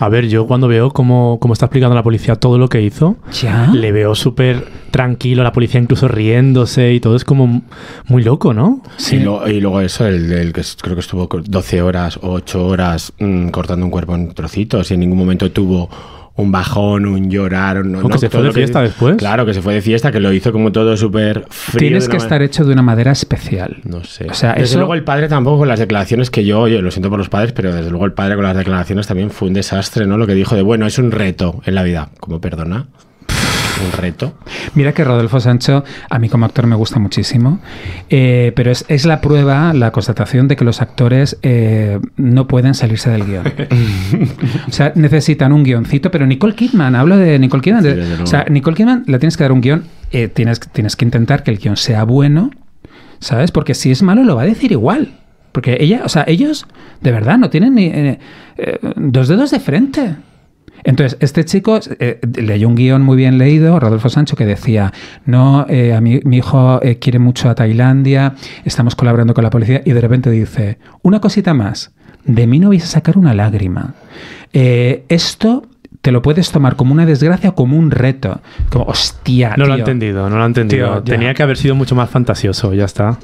Speaker 6: A ver, yo cuando veo cómo, cómo está explicando la policía todo lo que hizo,
Speaker 4: ¿Ya?
Speaker 6: le veo súper tranquilo, la policía incluso riéndose y todo es como muy loco, ¿no?
Speaker 5: Y, lo- y luego eso, el, el que creo que estuvo co- 12 horas o 8 horas mm, cortando un cuerpo en trocitos y en ningún momento tuvo un bajón, un llorar. un-
Speaker 6: O que se fue de
Speaker 5: lo
Speaker 6: fiesta después.
Speaker 5: Claro, que se fue de fiesta, que lo hizo como todo súper frío.
Speaker 4: Tienes que estar
Speaker 5: manera-
Speaker 4: hecho de una madera especial.
Speaker 5: No sé.
Speaker 4: O sea,
Speaker 5: desde
Speaker 4: eso-
Speaker 5: luego el padre tampoco con las declaraciones que yo, oye, lo siento por los padres, pero desde luego el padre con las declaraciones también fue un desastre, ¿no? Lo que dijo de, bueno, es un reto en la vida. Como perdona. Un reto.
Speaker 4: Mira que Rodolfo Sancho a mí como actor me gusta muchísimo, eh, pero es, es la prueba, la constatación de que los actores eh, no pueden salirse del guion. o sea, necesitan un guioncito, pero Nicole Kidman, hablo de Nicole Kidman.
Speaker 5: Sí,
Speaker 4: de- o sea, Nicole Kidman le tienes que dar un guion, eh, tienes, tienes que intentar que el guion sea bueno, ¿sabes? Porque si es malo lo va a decir igual. Porque ella, o sea, ellos de verdad no tienen ni dos dedos de frente. Entonces, este chico eh, leyó un guion muy bien leído, Rodolfo Sancho, que decía, no, eh, a mi, mi hijo eh, quiere mucho a Tailandia, estamos colaborando con la policía, y de repente dice, una cosita más, de mí no vais a sacar una lágrima. Esto te lo puedes tomar como una desgracia o como un reto. Como, hostia.
Speaker 6: No lo he
Speaker 4: tío".
Speaker 6: entendido, no lo he entendido.
Speaker 4: Tío.
Speaker 6: Tenía que haber sido mucho más fantasioso, ya está.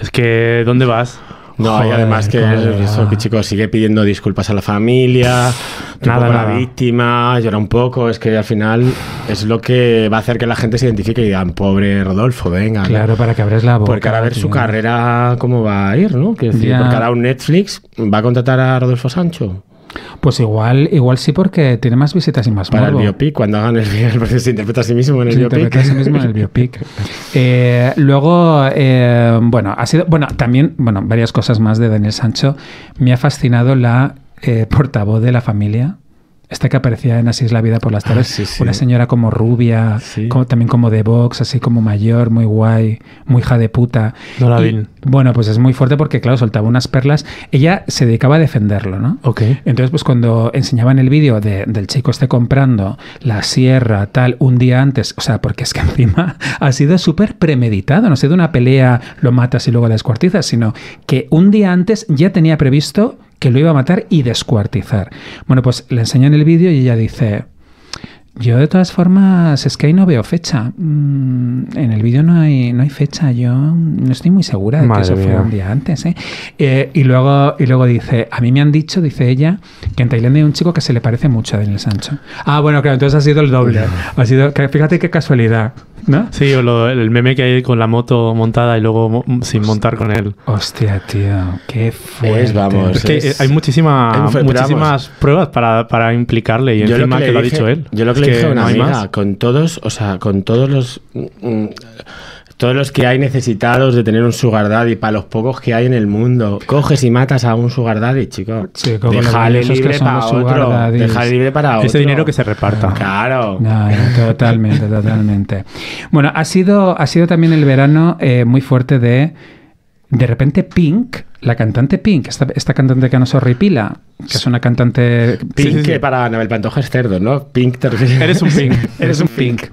Speaker 6: Es que, ¿dónde vas?
Speaker 5: No, y
Speaker 4: Joder,
Speaker 5: además que
Speaker 4: joder.
Speaker 5: eso, que chico sigue pidiendo disculpas a la familia,
Speaker 6: Nada,
Speaker 5: poco a la
Speaker 6: nada.
Speaker 5: víctima, llora un poco, es que al final es lo que va a hacer que la gente se identifique y digan, pobre Rodolfo, venga.
Speaker 4: Claro, para que abres la boca.
Speaker 5: Porque ahora a ver su carrera cómo va a ir, ¿no? Decir, porque ahora un Netflix va a contratar a Rodolfo Sancho
Speaker 4: Pues igual, igual sí, porque tiene más visitas y más
Speaker 5: para
Speaker 4: morbo.
Speaker 5: el biopic, cuando hagan el, el proceso se interpreta a sí mismo en el
Speaker 4: Se
Speaker 5: biopic.
Speaker 4: interpreta a sí mismo en el biopic. Eh, luego, eh, bueno, ha sido, bueno, también, bueno, varias cosas más de Daniel Sancho. Me ha fascinado la eh, portavoz de la familia. Esta que aparecía en Así es la vida por las tardes.
Speaker 5: Ah, sí, sí.
Speaker 4: Una señora como rubia,
Speaker 5: Sí.
Speaker 4: como- también como de Vox, así como mayor, muy guay, muy hija de puta.
Speaker 6: No la
Speaker 4: Y,
Speaker 6: vi.
Speaker 4: Bueno, pues es muy fuerte porque, claro, soltaba unas perlas. Ella se dedicaba a defenderlo, ¿no?
Speaker 6: Ok.
Speaker 4: Entonces, pues cuando enseñaban el vídeo de- del chico este comprando la sierra, tal, un día antes, o sea, porque es que encima ha sido súper premeditado, no ha sido una pelea, lo matas y luego la descuartizas, sino que un día antes ya tenía previsto que lo iba a matar y descuartizar. Bueno, pues le enseñan el vídeo y ella dice... Yo de todas formas es que ahí no veo fecha. Mm, en el vídeo no hay, no hay fecha. Yo no estoy muy segura de
Speaker 6: Madre
Speaker 4: que eso
Speaker 6: mía.
Speaker 4: un día antes. ¿eh? Eh, y, luego, y luego dice, a mí me han dicho, dice ella, que en Tailandia hay un chico que se le parece mucho a Daniel Sancho. Ah, bueno, claro, entonces ha sido el doble. Ha sido, que- fíjate qué casualidad, ¿no?
Speaker 6: Sí, o lo- el meme que hay con la moto montada y luego mo- sin montar con él.
Speaker 4: Hostia, tío, qué fuerte.
Speaker 5: Es, vamos,
Speaker 6: Es que
Speaker 5: es-
Speaker 6: hay muchísima- muchísimas pruebas para, para implicarle y
Speaker 5: Yo
Speaker 6: encima que,
Speaker 5: le
Speaker 6: lo ha dicho él.
Speaker 5: Yo lo que le dije a
Speaker 6: no
Speaker 5: una
Speaker 6: hay
Speaker 5: amiga,
Speaker 6: más.
Speaker 5: con todos, o sea, con todos los mm, todos los que hay necesitados de tener un sugar daddy, para los pocos que hay en el mundo. Coges y matas a un sugar daddy, chico.
Speaker 4: Sí, que
Speaker 5: libre para
Speaker 4: sugar
Speaker 5: otro. Déjale libre para otro.
Speaker 6: Ese dinero que se reparta.
Speaker 5: Claro.
Speaker 4: No, no, totalmente, totalmente. Bueno, ha sido, ha sido también el verano eh, muy fuerte de. De repente Pink, la cantante Pink, esta, esta cantante que nos horripila, que es una cantante...
Speaker 5: Pink,
Speaker 6: Sí, sí, sí.
Speaker 5: que para Anabel Pantoja es cerdo, ¿no? Pink te refieres-
Speaker 6: Eres un pink.
Speaker 4: Eres un Pink.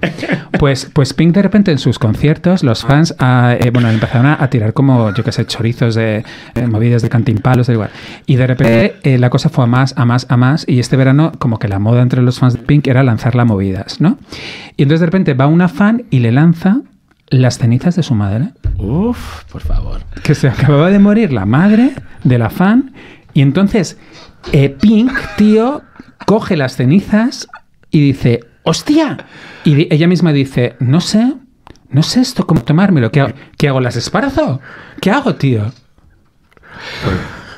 Speaker 4: Pues, pues Pink de repente en sus conciertos, los fans ah, eh, bueno, empezaron a, a tirar como, yo qué sé, chorizos de eh, movidas de cantimpalos, da igual. Y de repente eh, la cosa fue a más, a más, a más. Y este verano, como que la moda entre los fans de Pink era lanzarla a movidas, ¿no? Y entonces de repente va una fan y le lanza las cenizas de su madre.
Speaker 5: Uf, por favor.
Speaker 4: que se acababa de morir la madre de la fan y entonces eh, Pink, tío, coge las cenizas y dice, ¡hostia! Y ella misma dice, no sé, no sé esto cómo tomármelo, ¿qué hago? ¿Qué hago? ¿Las esparzo? ¿Qué hago, tío?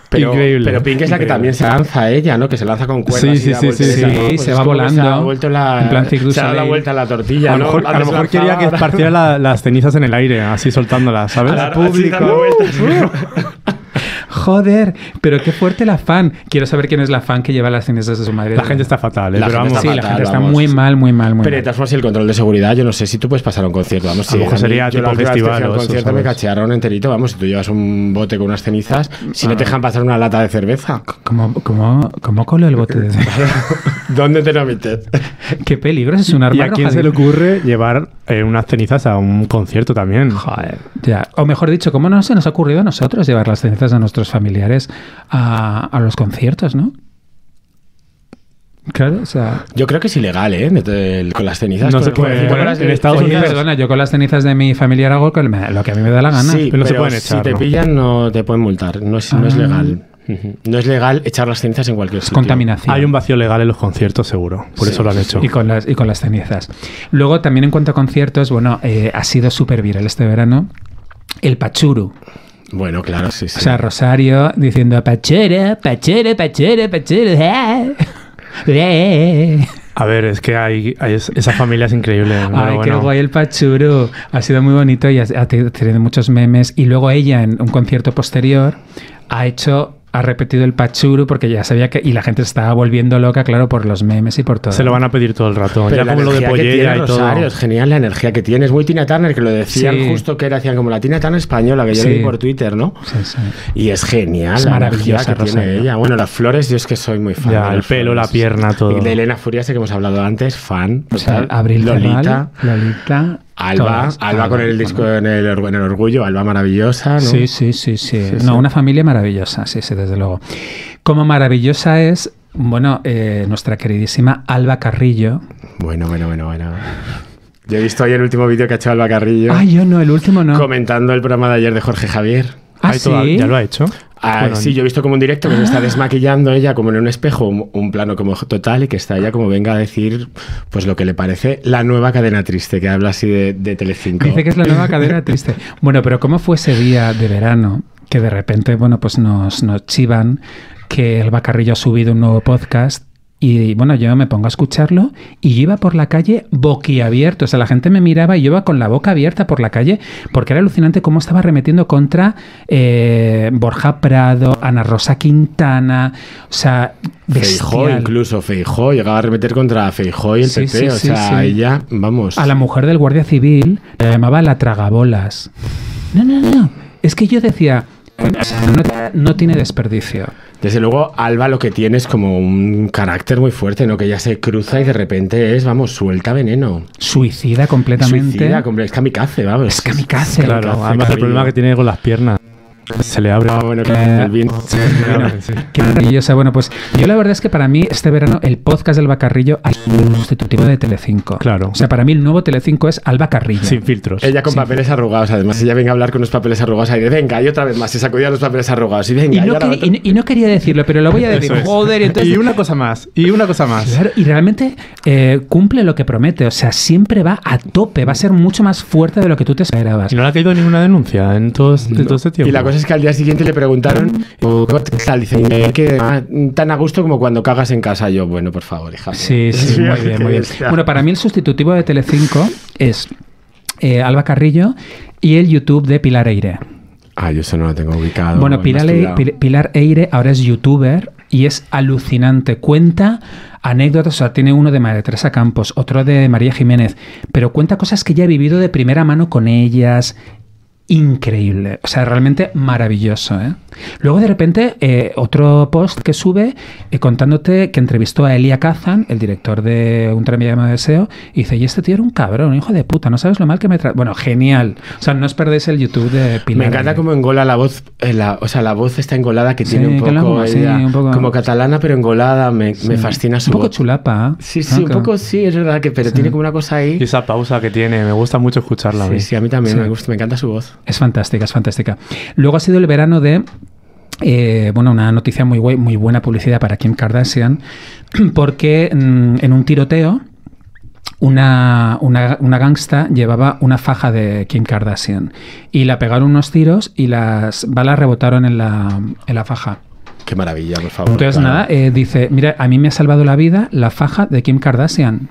Speaker 5: Pero,
Speaker 6: Increíble.
Speaker 5: pero Pink es la que también se lanza ella, ¿no? Que se lanza con cuerdas.
Speaker 6: Sí,
Speaker 5: y
Speaker 6: sí,
Speaker 5: da
Speaker 6: sí,
Speaker 5: ¿no? Pues
Speaker 4: se
Speaker 5: es
Speaker 4: va volando,
Speaker 5: Se ha vuelto la,
Speaker 4: en plan
Speaker 5: se ha dado la vuelta a la tortilla,
Speaker 6: A lo
Speaker 5: ¿no?
Speaker 6: mejor, a lo mejor quería que la- las cenizas en el aire, así soltándolas, ¿sabes?
Speaker 5: Así dando vueltas.
Speaker 4: Joder, pero qué fuerte la fan. Quiero saber quién es la fan que lleva las cenizas de su madre.
Speaker 6: La gente está fatal, ¿eh?
Speaker 5: La
Speaker 6: pero
Speaker 5: gente
Speaker 6: vamos,
Speaker 5: está
Speaker 4: Sí, la gente está
Speaker 5: vamos.
Speaker 4: muy mal, muy mal, muy
Speaker 5: Pero de
Speaker 4: mal.
Speaker 5: todas formas, y el control de seguridad, yo no sé si tú puedes pasar a un concierto. Vamos,
Speaker 6: A
Speaker 5: si
Speaker 6: lo mejor sería tipo festival
Speaker 5: a un concierto me cachearon enterito. Vamos, si tú llevas un bote con unas cenizas, si no te dejan pasar una lata de cerveza,
Speaker 4: ¿Cómo, cómo, cómo coló el bote de...
Speaker 5: ¿dónde te lo metes?
Speaker 4: qué peligro, es un arma
Speaker 6: ¿Y a quién se le ocurre llevar eh, unas cenizas a un concierto también?
Speaker 4: Joder, ya. O mejor dicho, ¿cómo no se nos ha ocurrido a nosotros llevar las cenizas de nuestros familiares a, a los conciertos, no? Claro, o sea...
Speaker 5: Yo creo que es ilegal, ¿eh? Con las cenizas.
Speaker 6: No se puede. Bueno, en Estados Unidos-
Speaker 4: perdona, yo con las cenizas de mi familiar hago lo que a mí me da la gana.
Speaker 5: Sí,
Speaker 6: pero no se pueden
Speaker 5: si
Speaker 6: echar,
Speaker 5: te
Speaker 6: ¿no?
Speaker 5: pillan no te pueden multar. No es, no es
Speaker 4: Ah.
Speaker 5: legal. No es legal echar las cenizas en cualquier
Speaker 4: es
Speaker 5: sitio.
Speaker 4: contaminación.
Speaker 6: Hay un vacío legal en los conciertos, seguro. Por
Speaker 5: Sí,
Speaker 6: eso lo han hecho.
Speaker 4: Y con, las, y con las cenizas. Luego, también en cuanto a conciertos, bueno, eh, ha sido súper viral este verano el Pachuru.
Speaker 5: Bueno, claro, sí, sí.
Speaker 4: O sea, Rosario diciendo Pachera, Pachera, Pachera, Pachera. eh, eh".
Speaker 6: A ver, es que hay, hay- es- esa familia es increíble. pero
Speaker 4: Ay, qué
Speaker 6: bueno.
Speaker 4: guay el Pachuru. Ha sido muy bonito y ha, ha tenido muchos memes. Y luego ella, en un concierto posterior, ha hecho. Ha repetido el Pachuru porque ya sabía que. Y la gente se estaba volviendo loca, claro, por los memes y por todo.
Speaker 6: Se lo van a pedir todo el rato.
Speaker 5: Pero
Speaker 6: ya como lo de Pollera
Speaker 5: tiene
Speaker 6: y todo.
Speaker 5: Rosario, es genial la energía que tiene. Es muy Tina Turner, que lo decían
Speaker 4: Sí.
Speaker 5: justo que era, hacían como la Tina Turner española, que yo
Speaker 4: Sí.
Speaker 5: leí por Twitter, ¿no?
Speaker 4: Sí, sí.
Speaker 5: Y es genial
Speaker 4: Es
Speaker 5: la
Speaker 4: maravillosa,
Speaker 5: energía que tiene
Speaker 4: Rosario.
Speaker 5: ella. Bueno, las flores, yo es que soy muy fan.
Speaker 6: Ya,
Speaker 5: de
Speaker 6: el pelo,
Speaker 5: flores.
Speaker 6: la pierna, todo.
Speaker 5: Y de Elena Furiase, que hemos hablado antes, fan.
Speaker 4: O sea,
Speaker 5: total.
Speaker 4: Abril
Speaker 5: Lolita.
Speaker 4: Lolita.
Speaker 5: Alba,
Speaker 4: todas.
Speaker 5: Alba con el disco en el, or- en el orgullo, Alba maravillosa, ¿no?
Speaker 4: Sí, sí, sí, sí.
Speaker 5: Sí,
Speaker 4: no,
Speaker 5: sí.
Speaker 4: una familia maravillosa, sí, sí, desde luego. Como maravillosa es, bueno, eh, nuestra queridísima Alba Carrillo.
Speaker 5: Bueno, bueno, bueno, bueno. Yo he visto ahí el último vídeo que ha hecho Alba Carrillo
Speaker 4: Ay, yo no, el último no.
Speaker 5: comentando el programa de ayer de Jorge Javier.
Speaker 4: Ah,
Speaker 6: toda-
Speaker 4: ¿sí?
Speaker 6: ¿Ya lo ha hecho?
Speaker 5: Ah,
Speaker 6: Bueno,
Speaker 5: sí, yo he visto como un directo que se está desmaquillando ella como en un espejo, un, un plano como total y que está ella como venga a decir pues lo que le parece la nueva cadena triste, que habla así de, de Telecinco.
Speaker 4: Dice que es la nueva cadena triste. Bueno, pero ¿cómo fue ese día de verano que de repente, bueno, pues nos, nos chivan que Alba Carrillo ha subido un nuevo podcast? Y bueno, yo me pongo a escucharlo y yo iba por la calle boquiabierto. O sea, la gente me miraba y yo iba con la boca abierta por la calle porque era alucinante cómo estaba remetiendo contra eh, Borja Prado, Ana Rosa Quintana. O sea,
Speaker 5: Feijó, incluso Feijó, llegaba a remeter contra Feijó y el
Speaker 4: Sí,
Speaker 5: PP,
Speaker 4: sí,
Speaker 5: o
Speaker 4: sí,
Speaker 5: sea, ella, vamos.
Speaker 4: A la mujer del guardia civil la llamaba la tragabolas. No, no, no. Es que yo decía, no, no tiene desperdicio.
Speaker 5: Desde luego, Alba lo que tiene es como un carácter muy fuerte, ¿no? Que ella se cruza y de repente es, vamos, suelta veneno.
Speaker 4: Suicida completamente.
Speaker 5: Suicida, es kamikaze, vamos.
Speaker 4: Es kamikaze.
Speaker 6: Claro,
Speaker 5: Kamikaze,
Speaker 6: además el problema que tiene con las piernas. Se le abre.
Speaker 5: Ah, bueno, que
Speaker 4: Eh,
Speaker 5: el viento-
Speaker 4: Bueno, qué maravillosa. Bueno, pues yo la verdad es que para mí este verano el podcast del Bacarrillo es un sustitutivo de Telecinco.
Speaker 6: Claro.
Speaker 4: O sea, para mí el nuevo Telecinco es Alba Carrillo.
Speaker 6: Sin filtros.
Speaker 5: Ella con
Speaker 4: Sí.
Speaker 5: papeles arrugados, además. Ella venga a hablar con unos papeles arrugados ahí de venga, y otra vez más. Se sacudía los papeles arrugados y venga.
Speaker 4: Y no, quería,
Speaker 5: otra-
Speaker 4: y- y no quería decirlo, pero lo voy a decir.
Speaker 6: Es.
Speaker 4: Joder, y entonces...
Speaker 6: Y una cosa más. Y una cosa más.
Speaker 4: Claro, y realmente eh, cumple lo que promete. O sea, siempre va a tope. Va a ser mucho más fuerte de lo que tú te esperabas.
Speaker 6: Y no le ha caído ninguna denuncia en todo, en todo este tiempo.
Speaker 5: Y la cosa es que al día siguiente le preguntaron, "¿Qué tal?". Dice, "Eh, que ah, tan a gusto como cuando cagas en casa. Yo, bueno, por favor, hija.
Speaker 4: Sí, sí, muy bien, muy bien. Bueno, para mí el sustitutivo de Telecinco es eh, Alba Carrillo y el YouTube de Pilar Eire.
Speaker 5: Ah, yo eso no lo tengo ubicado.
Speaker 4: Bueno, Pilar. Pil- Pilar Eire ahora es youtuber y es alucinante. Cuenta anécdotas, o sea, tiene uno de María Teresa Campos, otro de María Jiménez, pero cuenta cosas que ya he vivido de primera mano con ellas. Increíble, o sea, realmente maravilloso. ¿eh? Luego de repente eh, otro post que sube eh, contándote que entrevistó a Elia Kazan, el director de Un tren llamado Deseo, y dice, y este tío era un cabrón, un hijo de puta, no sabes lo mal que me trata. Bueno, genial. O sea, no os perdéis el YouTube de Pilar.
Speaker 5: Me encanta cómo engola la voz, eh, la- o sea, la voz está engolada que
Speaker 4: Sí,
Speaker 5: tiene un poco,
Speaker 4: sí,
Speaker 5: ella-
Speaker 4: un poco-
Speaker 5: como catalana pero engolada, me, me fascina su
Speaker 4: Un poco
Speaker 5: voz.
Speaker 4: chulapa.
Speaker 5: Sí,
Speaker 4: ¿no?
Speaker 5: sí, un
Speaker 4: Que-
Speaker 5: poco sí, es verdad que, pero tiene como una cosa ahí.
Speaker 6: Y esa pausa que tiene, me gusta mucho escucharla. a mí.
Speaker 5: Sí, sí, a mí también
Speaker 4: Sí.
Speaker 5: me gusta, me encanta su voz.
Speaker 4: Es fantástica, es fantástica. Luego ha sido el verano de. Eh, bueno, una noticia muy, buena publicidad para Kim Kardashian, porque mm, en un tiroteo una, una, una gangsta llevaba una faja de Kim Kardashian y la pegaron unos tiros y las balas rebotaron en la, en la faja.
Speaker 5: Qué maravilla, por favor.
Speaker 4: Entonces,
Speaker 5: claro.
Speaker 4: nada, eh, dice, mira, a mí me ha salvado la vida la faja de Kim Kardashian.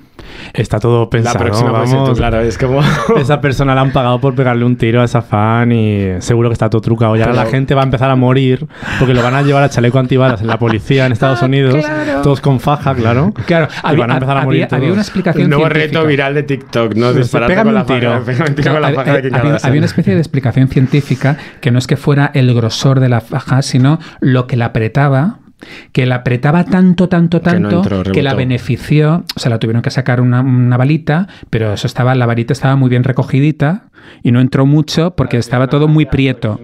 Speaker 6: Está todo
Speaker 5: La
Speaker 6: pensado.
Speaker 5: próxima puede ser tú,
Speaker 6: vamos.
Speaker 5: claro, es como...
Speaker 6: Esa persona la han pagado por pegarle un tiro a esa fan y seguro que está todo trucado. Y ahora
Speaker 5: Pero-
Speaker 6: la gente va a empezar a morir porque lo van a llevar a chaleco antibalas en la policía en Estados Unidos. Todos con faja, claro.
Speaker 4: Claro,
Speaker 6: Y
Speaker 4: había,
Speaker 6: van a empezar a morir
Speaker 4: había- había
Speaker 6: todos.
Speaker 4: una explicación
Speaker 5: El nuevo
Speaker 4: científica.
Speaker 5: reto viral de TikTok, ¿no?
Speaker 6: Sí, pégame
Speaker 5: con la
Speaker 6: un tiro.
Speaker 5: faja- tiro con la
Speaker 4: Había-
Speaker 5: faja de
Speaker 4: había, había una especie de explicación científica que no es que fuera el grosor de la faja, sino lo que la apretaba que la apretaba tanto, tanto,
Speaker 5: Que no
Speaker 4: tanto,
Speaker 5: entró,
Speaker 4: que la benefició, o sea, la tuvieron que sacar una, una balita, pero eso estaba, la varita estaba muy bien recogidita y no entró mucho porque estaba todo muy prieto.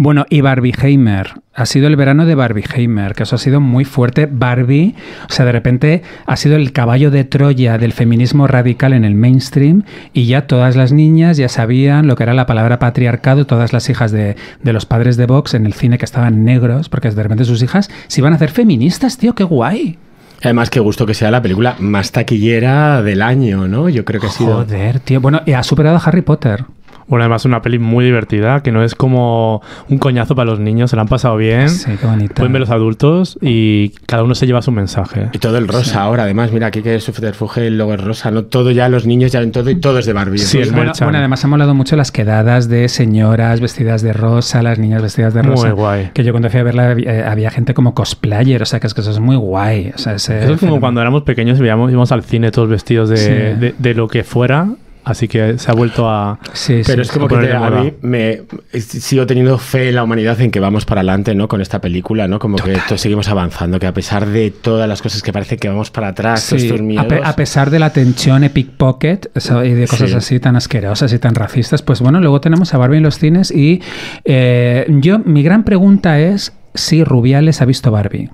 Speaker 4: Bueno, y Barbie Heimer. Ha sido el verano de Barbie Heimer, que eso ha sido muy fuerte. Barbie, o sea, de repente ha sido el caballo de Troya del feminismo radical en el mainstream y ya todas las niñas ya sabían lo que era la palabra patriarcado, todas las hijas de, de los padres de Vox en el cine que estaban negros, porque de repente sus hijas se iban a hacer feministas, tío, qué guay.
Speaker 5: Además, qué gusto que sea la película más taquillera del año, ¿no? Yo creo que ha sido...
Speaker 4: Joder, tío. Bueno, y ha superado a Harry Potter.
Speaker 6: Bueno, además una peli muy divertida, que no es como un coñazo para los niños, se la han pasado bien.
Speaker 4: Sí, qué bonito.
Speaker 6: Pueden ver los adultos y cada uno se lleva su mensaje.
Speaker 5: Y todo el rosa ahora, además, mira, aquí que es subterfuge, el logo es rosa, ¿no? Todo ya, los niños ya ven todo y todo es de Barbie.
Speaker 6: Sí, el
Speaker 5: sea,
Speaker 4: Bueno, bueno, además han molado mucho las quedadas de señoras vestidas de rosa, las niñas vestidas de
Speaker 6: Muy
Speaker 4: rosa.
Speaker 6: guay.
Speaker 4: Que yo cuando fui a verla eh, había gente como cosplayer, o sea, que es que eso es muy guay. O sea, ese
Speaker 6: Eso es como cuando éramos pequeños y veíamos, íbamos al cine todos vestidos de,
Speaker 4: Sí.
Speaker 6: de- de lo que fuera, así que se ha vuelto a...
Speaker 4: Sí,
Speaker 5: Pero
Speaker 4: sí,
Speaker 5: es como que te-
Speaker 6: de
Speaker 5: a mí me sigo teniendo fe en la humanidad en que vamos para adelante, ¿no? Con esta película, ¿no? Como que to- seguimos avanzando, que a pesar de todas las cosas que parece que vamos para atrás,
Speaker 4: Sí,
Speaker 5: estos
Speaker 4: a,
Speaker 5: miedos...
Speaker 4: pe- a pesar de la tensión de pickpocket eso, y de cosas
Speaker 5: Sí.
Speaker 4: así tan asquerosas y tan racistas, pues bueno, luego tenemos a Barbie en los cines y eh, yo, mi gran pregunta es si Rubiales ha visto Barbie.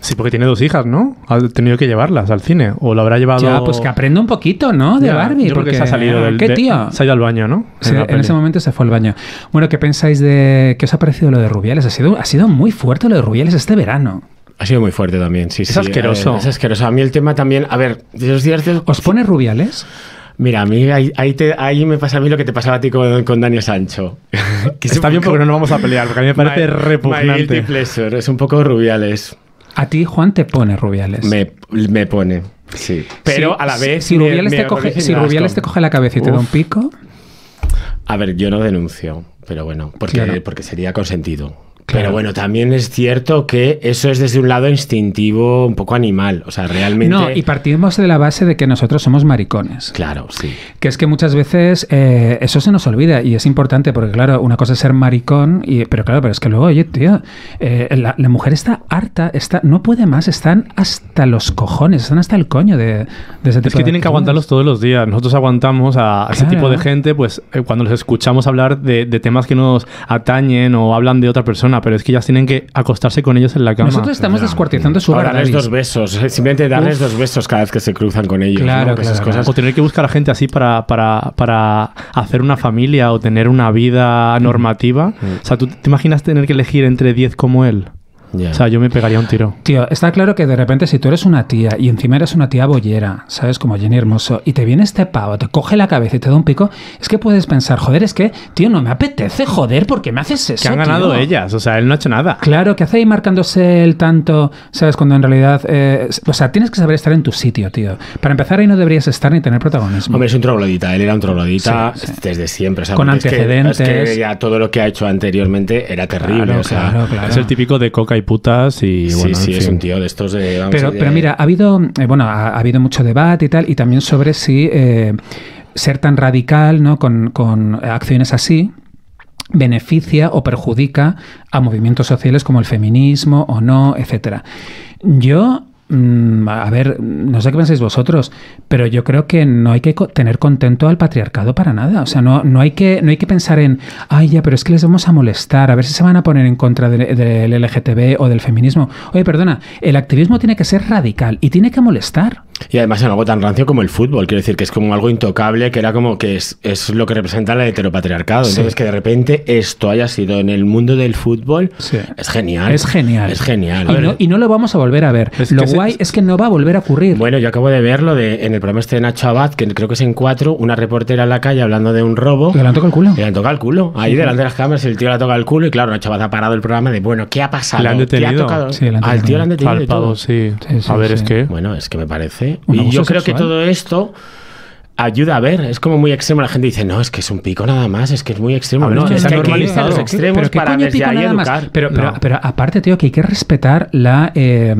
Speaker 6: Sí, porque tiene dos hijas, ¿no? Ha tenido que llevarlas al cine. O lo habrá llevado...
Speaker 4: Ya, pues que aprenda un poquito, ¿no? De
Speaker 6: Ya,
Speaker 4: Barbie.
Speaker 6: Yo creo
Speaker 4: porque
Speaker 6: que se ha salido del...
Speaker 4: ¿Qué
Speaker 6: de-
Speaker 4: tío?
Speaker 6: Se ha ido al baño, ¿no?
Speaker 4: Sí, en ese momento se fue al baño. Bueno, ¿qué pensáis de... ¿Qué os ha parecido lo de Rubiales? Ha sido, ha sido muy fuerte lo de Rubiales este verano.
Speaker 5: Ha sido muy fuerte también, sí,
Speaker 6: Es
Speaker 5: sí.
Speaker 6: asqueroso.
Speaker 5: eh, es asqueroso. A mí el tema también... A ver, de los días de-
Speaker 4: ¿Os pone Rubiales?
Speaker 5: Mira, a mí ahí, ahí, te- ahí me pasa a mí lo que te pasaba a ti con, con Daniel Sancho. Que es
Speaker 6: Está bien porque no nos vamos a pelear, porque a mí me parece
Speaker 5: My- my
Speaker 6: repugnante.
Speaker 5: pleasure, Es un poco rubiales.
Speaker 4: A ti, Juan, te pone Rubiales.
Speaker 5: Me, me pone, sí. Pero a la vez...
Speaker 4: Si,
Speaker 5: me-
Speaker 4: Rubiales,
Speaker 5: me
Speaker 4: te coge, si Rubiales te coge la cabeza y te da un pico...
Speaker 5: A ver, yo no denuncio, pero bueno, porque,
Speaker 4: Claro.
Speaker 5: porque sería consentido.
Speaker 4: Claro.
Speaker 5: Pero bueno, también es cierto que eso es desde un lado instintivo, un poco animal. O sea, realmente.
Speaker 4: No, y partimos de la base de que nosotros somos maricones.
Speaker 5: Claro, sí.
Speaker 4: Que es que muchas veces eh, eso se nos olvida y es importante porque, claro, una cosa es ser maricón, y, pero claro, pero es que luego, oye, tío, eh, la, la mujer está harta, está, no puede más, están hasta los cojones, están hasta el coño de, de ese tipo
Speaker 6: Es que
Speaker 4: de
Speaker 6: tienen que aguantarlos todos los días. Nosotros aguantamos a, a ese tipo de gente, pues eh, cuando les escuchamos hablar de, de temas que nos atañen o hablan de otra persona, pero es que ellas tienen que acostarse con ellos en la cama.
Speaker 4: Nosotros estamos descuartizando su
Speaker 5: O darles dos besos, eh, simplemente darles
Speaker 4: Uf.
Speaker 5: dos besos cada vez que se cruzan con ellos.
Speaker 4: Claro,
Speaker 5: ¿no? Que esas
Speaker 4: claro,
Speaker 5: cosas.
Speaker 6: O tener que buscar a gente así para, para, para hacer una familia o tener una vida normativa. O sea, ¿tú te imaginas tener que elegir entre 10 como él?
Speaker 5: Ya.
Speaker 6: O sea, yo me pegaría un tiro.
Speaker 4: Tío, está claro que de repente si tú eres una tía y encima eres una tía bollera, ¿sabes? Como Jenny Hermoso, y te viene este pavo, te coge la cabeza y te da un pico, es que puedes pensar, joder, es que, tío, no me apetece, joder, ¿por qué me haces eso?
Speaker 6: Que han ganado
Speaker 4: tío?
Speaker 6: ellas, o sea, él no ha hecho nada.
Speaker 4: Claro, que hace ahí marcándose el tanto, ¿sabes? Cuando en realidad. eh, o sea, tienes que saber estar en tu sitio, tío. Para empezar, ahí no deberías estar ni tener protagonismo.
Speaker 5: Hombre, es un troglodita, él era un troglodita
Speaker 4: Sí, sí.
Speaker 5: desde siempre. o sea,
Speaker 4: Con
Speaker 5: porque es que-
Speaker 4: antecedentes.
Speaker 5: Es que, ya todo lo que ha hecho anteriormente era terrible.
Speaker 4: Claro,
Speaker 5: o sea,
Speaker 4: claro, claro.
Speaker 6: Es el típico de coca y putas y
Speaker 5: sí,
Speaker 6: bueno,
Speaker 5: sí,
Speaker 6: en
Speaker 5: es un tío de estos de. vamos,
Speaker 4: Pero, pero mira, ha habido, eh, bueno, ha, ha habido mucho debate y tal, y también sobre si eh, ser tan radical, ¿no? Con, con acciones así beneficia o perjudica a movimientos sociales como el feminismo o no, etcétera. Yo a ver, no sé qué pensáis vosotros, pero yo creo que no hay que tener contento al patriarcado para nada. O sea, no, no, hay que, no hay que pensar en, ay, ya, pero es que les vamos a molestar, a ver si se van a poner en contra de- del LGTB o del feminismo. Oye, perdona, el activismo tiene que ser radical y tiene que molestar.
Speaker 5: Y además en algo tan rancio como el fútbol, quiero decir que es como algo intocable, que era como que es, es lo que representa el heteropatriarcado.
Speaker 4: Sí.
Speaker 5: Entonces que de repente esto haya sido en el mundo del fútbol
Speaker 4: Sí.
Speaker 5: es genial.
Speaker 4: Es genial.
Speaker 5: Es genial.
Speaker 4: Y no, y no lo vamos a volver a ver.
Speaker 6: Es
Speaker 4: lo
Speaker 6: se-
Speaker 4: guay es que no va a volver a ocurrir.
Speaker 5: Bueno, yo acabo de verlo de, en el programa este de Nacho Abad, que creo que es en cuatro, una reportera en la calle hablando de un robo.
Speaker 4: Le han tocado el culo.
Speaker 5: Y le han tocado el culo. Ahí delante de las cámaras el tío le ha tocado el culo y claro, Nacho Abad ha parado el programa de, bueno, ¿qué ha pasado?
Speaker 6: Le han
Speaker 5: ¿Qué ha
Speaker 6: detenido.
Speaker 5: tocado?
Speaker 4: Sí, le han
Speaker 5: Al tío le han detenido. y
Speaker 6: Al
Speaker 5: todo.
Speaker 6: pavo, sí.
Speaker 4: Sí, sí,
Speaker 6: A ver,
Speaker 4: sí.
Speaker 6: es que...
Speaker 5: Bueno, es que me parece.
Speaker 4: Un
Speaker 5: y yo creo que todo esto ayuda a ver. Es como muy extremo. La gente dice, no, es que es un pico nada más, es que es muy extremo.
Speaker 6: A ver,
Speaker 5: no,
Speaker 6: es que está
Speaker 5: los extremos
Speaker 4: Pero ¿qué
Speaker 5: para
Speaker 4: coño
Speaker 5: desde ahí educar.
Speaker 4: Pero, pero,
Speaker 6: No.
Speaker 4: pero aparte, tío, que hay que respetar la, eh,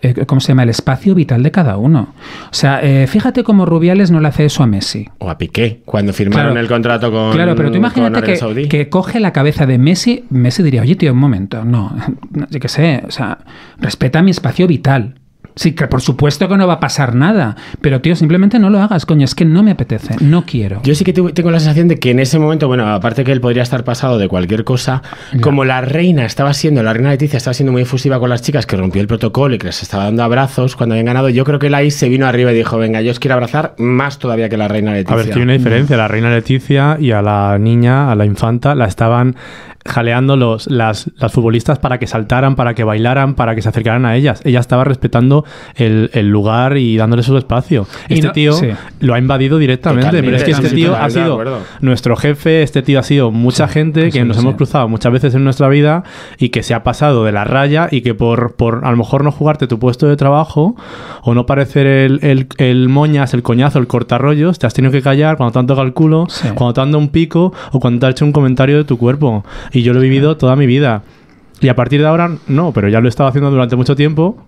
Speaker 4: eh, ¿cómo se llama? El espacio vital de cada uno. O sea, eh, fíjate cómo Rubiales no le hace eso a Messi.
Speaker 5: O a Piqué, cuando firmaron
Speaker 4: Claro.
Speaker 5: el contrato con.
Speaker 4: Claro, pero tú imagínate que, que coge la cabeza de Messi, Messi diría, oye, tío, un momento, no, no yo qué sé, o sea, respeta mi espacio vital. Sí, que por supuesto que no va a pasar nada, pero tío, simplemente no lo hagas, coño, es que no me apetece, no quiero.
Speaker 5: Yo sí que tengo la sensación de que en ese momento, bueno, aparte que él podría estar pasado de cualquier cosa, como la reina estaba siendo, la reina Leticia estaba siendo muy efusiva con las chicas, que rompió el protocolo y que les estaba dando abrazos cuando habían ganado, yo creo que él ahí se vino arriba y dijo, venga, yo os quiero abrazar más todavía que la reina Leticia.
Speaker 6: A ver, que hay una diferencia. La reina Leticia y a la niña, a la infanta, la estaban jaleando los, las, las futbolistas para que saltaran, para que bailaran, para que se acercaran a ellas. Ella estaba respetando el, el lugar y dándole su espacio.
Speaker 4: Y
Speaker 6: Este
Speaker 4: no-
Speaker 6: tío
Speaker 4: sí.
Speaker 6: lo ha invadido directamente.
Speaker 5: Totalmente,
Speaker 6: pero es que este tío ha sido nuestro jefe, este tío ha sido mucha gente
Speaker 4: sí,
Speaker 6: que nos hemos cruzado muchas veces en nuestra vida y que se ha pasado de la raya y que por, por a lo mejor no jugarte tu puesto de trabajo o no parecer el, el, el moñas, el coñazo, el cortarrollos, te has tenido que callar cuando te han tocado el culo, cuando te han dado un pico o cuando te ha hecho un comentario de tu cuerpo. Y yo lo he vivido toda mi vida. Y a partir de ahora, no, pero ya lo he estado haciendo durante mucho tiempo.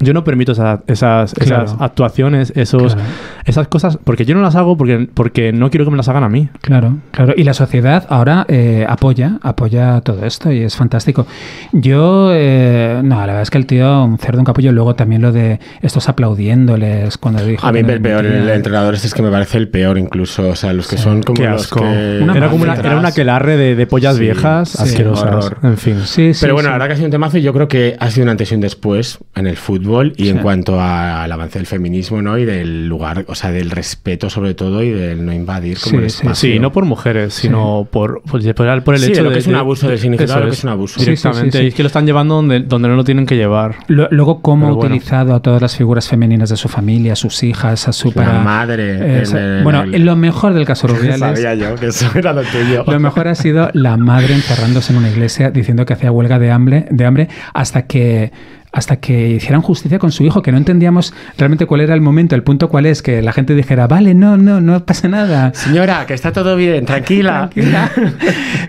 Speaker 6: Yo no permito esa- esas,
Speaker 4: Claro.
Speaker 6: esas actuaciones, esos,
Speaker 4: Claro.
Speaker 6: esas cosas, porque yo no las hago porque, porque no quiero que me las hagan a mí.
Speaker 4: Claro, claro. Y la sociedad ahora eh, apoya, apoya todo esto y es fantástico. Yo, eh, no, la verdad es que el tío, un cerdo, un capullo, luego también lo de estos aplaudiéndoles cuando dijo...
Speaker 5: A mí el peor, el
Speaker 4: admitía-
Speaker 5: entrenador este es que me parece el peor incluso, o sea, los que
Speaker 4: Sí.
Speaker 5: son como
Speaker 6: Qué
Speaker 5: los
Speaker 6: asco.
Speaker 5: que...
Speaker 4: Una
Speaker 6: era como una, era una aquelarre de, de pollas
Speaker 5: Sí,
Speaker 6: viejas
Speaker 4: sí,
Speaker 6: asquerosas.
Speaker 5: horror.
Speaker 6: En fin.
Speaker 4: Sí, sí,
Speaker 5: Pero bueno,
Speaker 4: sí.
Speaker 5: la verdad que ha sido un temazo y yo creo que ha sido un antes y un después en el fútbol y
Speaker 4: Sí.
Speaker 5: en cuanto a- al avance del feminismo, ¿no? Y del lugar, o sea, del respeto sobre todo y del no invadir como
Speaker 4: Sí,
Speaker 5: el
Speaker 4: sí,
Speaker 5: espacio.
Speaker 6: Sí, no por mujeres, sino por, por, por- por el
Speaker 5: Sí,
Speaker 6: hecho
Speaker 5: de lo que es un abuso, del significado de lo que es un abuso.
Speaker 4: Sí, sí,
Speaker 6: Directamente.
Speaker 4: sí, sí.
Speaker 6: Y es que lo están llevando donde, donde no lo tienen que llevar.
Speaker 4: Lo- Luego, cómo ha
Speaker 6: bueno.
Speaker 4: utilizado a todas las figuras femeninas de su familia, a sus hijas, a su
Speaker 5: La
Speaker 4: para-
Speaker 5: madre,
Speaker 4: Eh,
Speaker 5: el- el-
Speaker 4: bueno,
Speaker 5: el-
Speaker 4: lo mejor del caso Rubiales.
Speaker 5: Sabía yo que eso era lo tuyo.
Speaker 4: Lo mejor ha sido la madre encerrándose en una iglesia diciendo que hacía huelga de hambre, de hambre hasta que hasta que hicieran justicia con su hijo, que no entendíamos realmente cuál era el momento, el punto cuál es, que la gente dijera, vale, no, no, no pasa nada.
Speaker 5: Señora, que está todo bien, tranquila.
Speaker 4: Tranquila.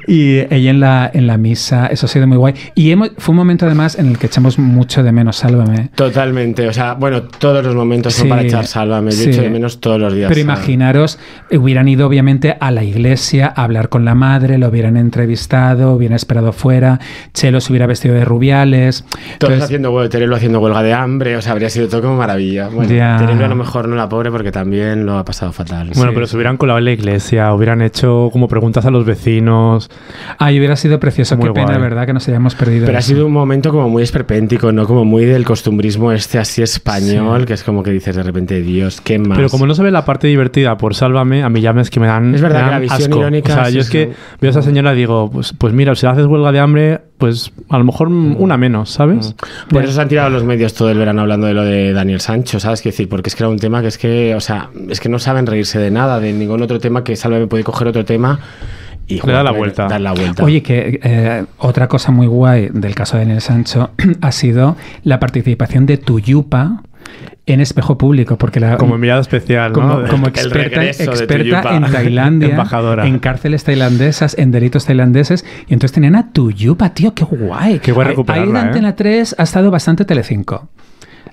Speaker 4: y ella en la, en la misa, eso ha sido muy guay. Y hemos- fue un momento además en el que echamos mucho de menos Sálvame.
Speaker 5: Totalmente, o sea, bueno, todos los momentos son
Speaker 4: Sí,
Speaker 5: para echar sálvame. Yo
Speaker 4: sí.
Speaker 5: echo de menos todos los días.
Speaker 4: Pero imaginaros, eh, hubieran ido obviamente a la iglesia a hablar con la madre, lo hubieran entrevistado, hubieran esperado fuera, Chelo se hubiera vestido de rubiales.
Speaker 5: Todos
Speaker 4: Entonces,
Speaker 5: haciendo huelga, Terelo haciendo huelga de hambre, o sea, habría sido todo como maravilla. Bueno. Terelo a lo mejor no la pobre porque también lo ha pasado fatal.
Speaker 6: Bueno,
Speaker 4: Sí,
Speaker 6: pero se hubieran colado en la iglesia, hubieran hecho como preguntas a los vecinos.
Speaker 4: Ay, hubiera sido precioso.
Speaker 6: Muy
Speaker 4: Qué pena,
Speaker 6: guay.
Speaker 4: ¿verdad? Que nos hayamos perdido.
Speaker 5: Pero ha sido un momento como muy esperpéntico, ¿no? Como muy del costumbrismo este así español,
Speaker 4: Sí.
Speaker 5: que es como que dices de repente, Dios, ¿qué más?
Speaker 6: Pero como no se ve la parte divertida por Sálvame, a mí ya me es que me dan.
Speaker 5: Es verdad
Speaker 6: me
Speaker 5: que la visión
Speaker 6: asco.
Speaker 5: irónica
Speaker 6: O sea, yo es que veo a esa señora y digo, pues, pues mira, si haces huelga de hambre, pues a lo mejor una menos, ¿sabes?
Speaker 5: Por eso se han tirado los medios todo el verano hablando de lo de Daniel Sancho, ¿sabes? Quiero decir, porque es que era un tema que es que, o sea, es que no saben reírse de nada, de ningún otro tema que Salve puede coger otro tema y
Speaker 6: Le da la
Speaker 5: joder,
Speaker 6: vuelta.
Speaker 5: dar la vuelta.
Speaker 4: Oye, que eh, otra cosa muy guay del caso de Daniel Sancho ha sido la participación de Tuyupa en espejo público, porque la,
Speaker 6: Como enviada especial, ¿no?
Speaker 4: como,
Speaker 6: De-
Speaker 4: como experta, experta en Tailandia,
Speaker 6: Embajadora.
Speaker 4: en cárceles tailandesas, en delitos tailandeses, y entonces tenían a Tuyupa, tío, qué guay.
Speaker 6: Qué guay recuperarla,
Speaker 4: Ahí en
Speaker 6: ¿eh?
Speaker 4: Antena 3 ha estado bastante Telecinco.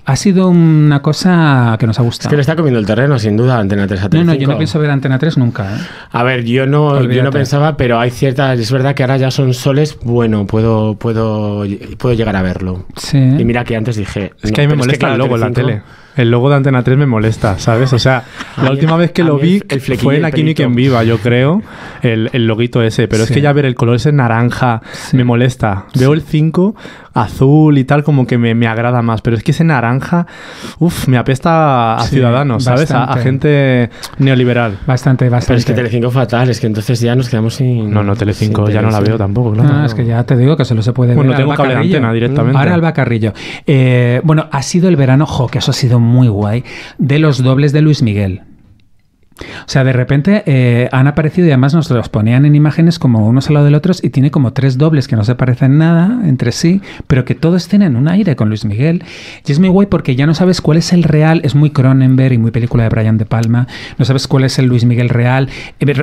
Speaker 4: Ha sido una cosa que nos ha
Speaker 5: es
Speaker 4: gustado.
Speaker 5: que le está comiendo el terreno, sin duda, Antena 3 a
Speaker 4: no, no, yo no pienso ver Antena 3 nunca. ¿eh?
Speaker 5: A ver, yo no, yo no pensaba, pero hay ciertas. Es verdad que ahora ya son soles. Bueno, puedo, puedo, puedo llegar a verlo.
Speaker 4: Sí.
Speaker 5: Y mira que antes dije.
Speaker 6: Es
Speaker 5: no,
Speaker 6: que a mí me molesta
Speaker 5: claro,
Speaker 6: el logo en la tele. El logo de Antena 3 me molesta, ¿sabes? O sea, la última vez que lo vi
Speaker 5: el- el
Speaker 6: fue en Aquí en Viva, yo creo, el, el loguito ese. Pero es
Speaker 4: Sí.
Speaker 6: que ya ver el color ese naranja me molesta. Veo el 5 azul y tal, como que me, me agrada más. Pero es que ese naranja, uff, me apesta a
Speaker 4: Sí,
Speaker 6: ciudadanos, ¿sabes? A, a gente neoliberal.
Speaker 4: Bastante, bastante.
Speaker 5: Pero es que Telecinco fatal, es que entonces ya nos quedamos sin.
Speaker 6: No, no, Telecinco ya no la veo tampoco, claro.
Speaker 4: No, es que ya te digo que solo se puede
Speaker 6: Bueno,
Speaker 4: ver.
Speaker 6: tengo
Speaker 4: Alba
Speaker 6: cable de antena directamente.
Speaker 4: Ahora Alba Carrillo. Eh, bueno, ha sido el verano, jo, que eso ha sido muy guay, de los dobles de Luis Miguel. O sea, de repente eh, han aparecido y además nos los ponían en imágenes como unos al lado del otro y tiene como tres dobles que no se parecen nada entre sí, pero que todos tienen un aire con Luis Miguel. Y es muy guay porque ya no sabes cuál es el real, es muy Cronenberg y muy película de Brian De Palma, no sabes cuál es el Luis Miguel real.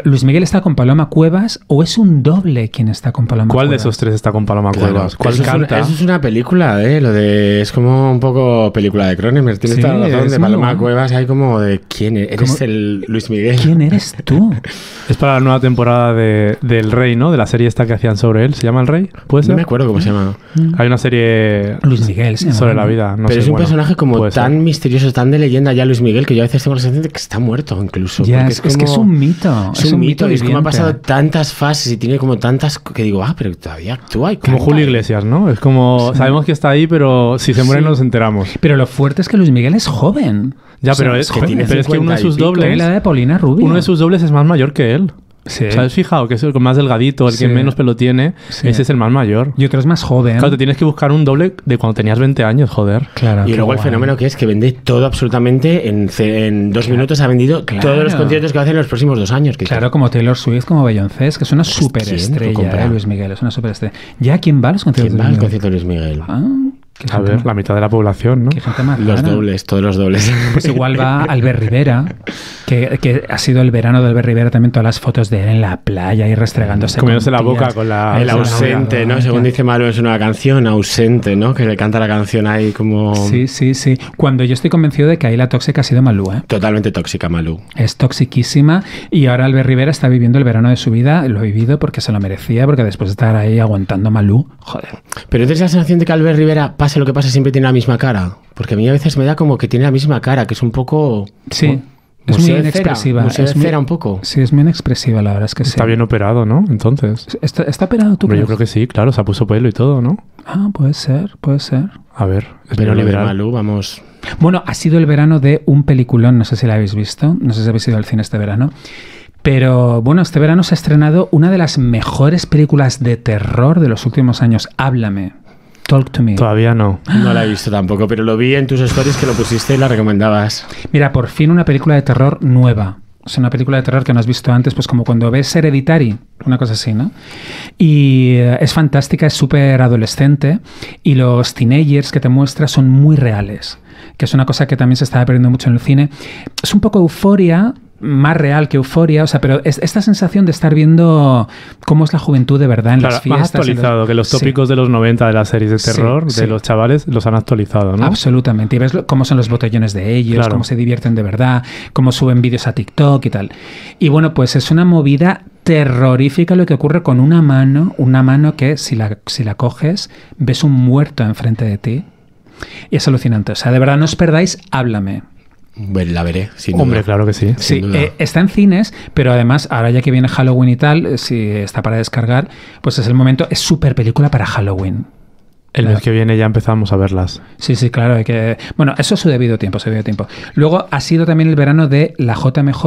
Speaker 4: ¿Luis Miguel está con Paloma Cuevas o es un doble quien está con Paloma
Speaker 6: ¿Cuál de
Speaker 4: Cuevas?
Speaker 6: esos tres está con Paloma
Speaker 5: Claro,
Speaker 6: Cuevas? ¿Cuál
Speaker 5: eso, es una,
Speaker 6: canta?
Speaker 5: eso es una película, ¿eh? Lo de. Es como un poco película de Cronenberg. Tienes
Speaker 4: Sí,
Speaker 5: toda la razón.
Speaker 4: es
Speaker 5: De Paloma
Speaker 4: guay.
Speaker 5: Cuevas hay como de. ¿Quién eres? Eres
Speaker 4: ¿Cómo?
Speaker 5: el Luis Miguel.
Speaker 4: ¿Quién eres tú?
Speaker 6: Es para la nueva temporada de, del Rey, ¿no? De la serie esta que hacían sobre él. ¿Se llama El Rey? ¿Puede
Speaker 5: No
Speaker 6: ser?
Speaker 5: me acuerdo cómo se llama.
Speaker 6: Hay una serie
Speaker 4: Luis Miguel, sí.
Speaker 6: sobre la vida. No
Speaker 5: Pero
Speaker 6: sé,
Speaker 5: es un
Speaker 6: bueno,
Speaker 5: personaje como
Speaker 6: ser.
Speaker 5: tan misterioso, tan de leyenda ya Luis Miguel, que yo a veces tengo la sensación de que está muerto incluso.
Speaker 4: Ya, es, es que es un mito.
Speaker 5: Es un mito, y es como ha pasado tantas fases y tiene como tantas que digo, ah, pero todavía actúa y
Speaker 6: Como Julio. Iglesias, ¿no? Es como, sabemos que está ahí, pero si se muere
Speaker 5: Sí.
Speaker 6: no nos enteramos.
Speaker 4: Pero lo fuerte es que Luis Miguel es joven.
Speaker 6: Ya,
Speaker 4: O sea,
Speaker 6: pero es,
Speaker 5: que tiene
Speaker 6: pero es que uno de
Speaker 5: 50 y
Speaker 6: sus
Speaker 4: la
Speaker 6: dobles,
Speaker 4: edad de Paulina Rubio.
Speaker 6: uno de sus dobles es más mayor que él.
Speaker 4: Sí.
Speaker 6: ¿Sabes fijado? Que es el más delgadito, el
Speaker 4: Sí.
Speaker 6: que menos pelo tiene,
Speaker 4: Sí.
Speaker 6: ese es el más mayor.
Speaker 4: Y otro es más joven.
Speaker 6: Claro, te tienes que buscar un doble de cuando tenías 20 años, joder.
Speaker 4: Claro,
Speaker 5: Y luego el
Speaker 4: guay.
Speaker 5: fenómeno que es que vende todo absolutamente en, en dos minutos ha vendido
Speaker 4: Claro.
Speaker 5: todos los conciertos que va a hacer en los próximos dos años. Que
Speaker 4: Claro, como Taylor Swift, como Beyoncé, que es una
Speaker 5: ¿quién lo
Speaker 4: superestrella,
Speaker 5: compra?
Speaker 4: eh, Luis Miguel, es una superestrella. ¿Ya quién va a los conciertos
Speaker 5: ¿Quién va al
Speaker 4: Luis
Speaker 5: concierto de Luis Miguel?
Speaker 4: Ah,
Speaker 6: A ver,
Speaker 4: más-
Speaker 6: la mitad de la población, ¿no?
Speaker 4: qué gente más
Speaker 5: Los
Speaker 4: rara.
Speaker 5: dobles, todos los dobles.
Speaker 4: Pues igual va Albert Rivera, que, que ha sido el verano de Albert Rivera también todas las fotos de él en la playa y restregándose.
Speaker 6: Comiéndose
Speaker 4: con
Speaker 6: la boca con la...
Speaker 5: El
Speaker 6: con la
Speaker 5: ausente. ¿no? Según dice Malu, es una canción ausente, ¿no? Que le canta la canción ahí como
Speaker 4: Sí, sí, sí. Cuando yo estoy convencido de que ahí la tóxica ha sido Malú, ¿eh?
Speaker 5: totalmente tóxica, Malu.
Speaker 4: Es toxiquísima y ahora Albert Rivera está viviendo el verano de su vida. Lo ha vivido porque se lo merecía, porque después de estar ahí aguantando Malú, joder.
Speaker 5: Pero tienes la sensación de que Albert Rivera, pase lo que pase, siempre tiene la misma cara. Porque a mí a veces me da como que tiene la misma cara, que es un poco.
Speaker 4: Sí, es muy
Speaker 5: cera,
Speaker 4: inexpresiva.
Speaker 5: de
Speaker 4: es muy-
Speaker 5: cera un poco.
Speaker 4: Sí, es muy inexpresiva, la verdad es que sí.
Speaker 6: Está bien operado, ¿no? Entonces.
Speaker 4: ¿Está, está operado tú?
Speaker 6: Hombre, yo creo que sí, claro, se puso pelo y todo, ¿no?
Speaker 4: Ah, puede ser, puede ser.
Speaker 6: A ver, es
Speaker 5: Pero
Speaker 6: neoliberal.
Speaker 5: Malú, vamos.
Speaker 4: Bueno, ha sido el verano de un peliculón, no sé si la habéis visto, no sé si habéis ido al cine este verano. Pero bueno, este verano se ha estrenado una de las mejores películas de terror de los últimos años. Háblame. Talk to me.
Speaker 6: Todavía no.
Speaker 5: No la he visto tampoco, pero lo vi en tus stories que lo pusiste y la recomendabas.
Speaker 4: Mira, por fin una película de terror nueva. Es una película de terror que no has visto antes, pues como cuando ves Hereditary, una cosa así, ¿no? Y eh, es fantástica, es súper adolescente y los teenagers que te muestra son muy reales, que es una cosa que también se estaba perdiendo mucho en el cine. Es un poco euforia, más real que euforia, o sea, pero es esta sensación de estar viendo cómo es la juventud de verdad en
Speaker 6: Claro,
Speaker 4: las fiestas.
Speaker 6: más
Speaker 4: los-
Speaker 6: actualizado, que los
Speaker 4: Sí.
Speaker 6: tópicos de los 90 de las series de terror,
Speaker 4: sí.
Speaker 6: de los chavales, los han actualizado, ¿no?
Speaker 4: Absolutamente. Y ves cómo son los botellones de ellos,
Speaker 6: Claro.
Speaker 4: cómo se divierten de verdad, cómo suben vídeos a TikTok y tal. Y bueno, pues es una movida terrorífica lo que ocurre con una mano, una mano que si la, si la coges, ves un muerto enfrente de ti. Y es alucinante. O sea, de verdad, no os perdáis, háblame.
Speaker 5: Bueno, la veré, sin duda.
Speaker 6: Hombre, claro que sí.
Speaker 5: Sin
Speaker 4: Sí,
Speaker 5: duda.
Speaker 4: eh, está en cines, pero además, ahora ya que viene Halloween y tal, eh, si está para descargar, pues es el momento, es súper película para Halloween.
Speaker 6: El mes que viene ya empezamos a verlas.
Speaker 4: Sí, sí, claro. Hay que... Bueno, eso es su debido tiempo, su debido tiempo. Luego ha sido también el verano de la JMJ,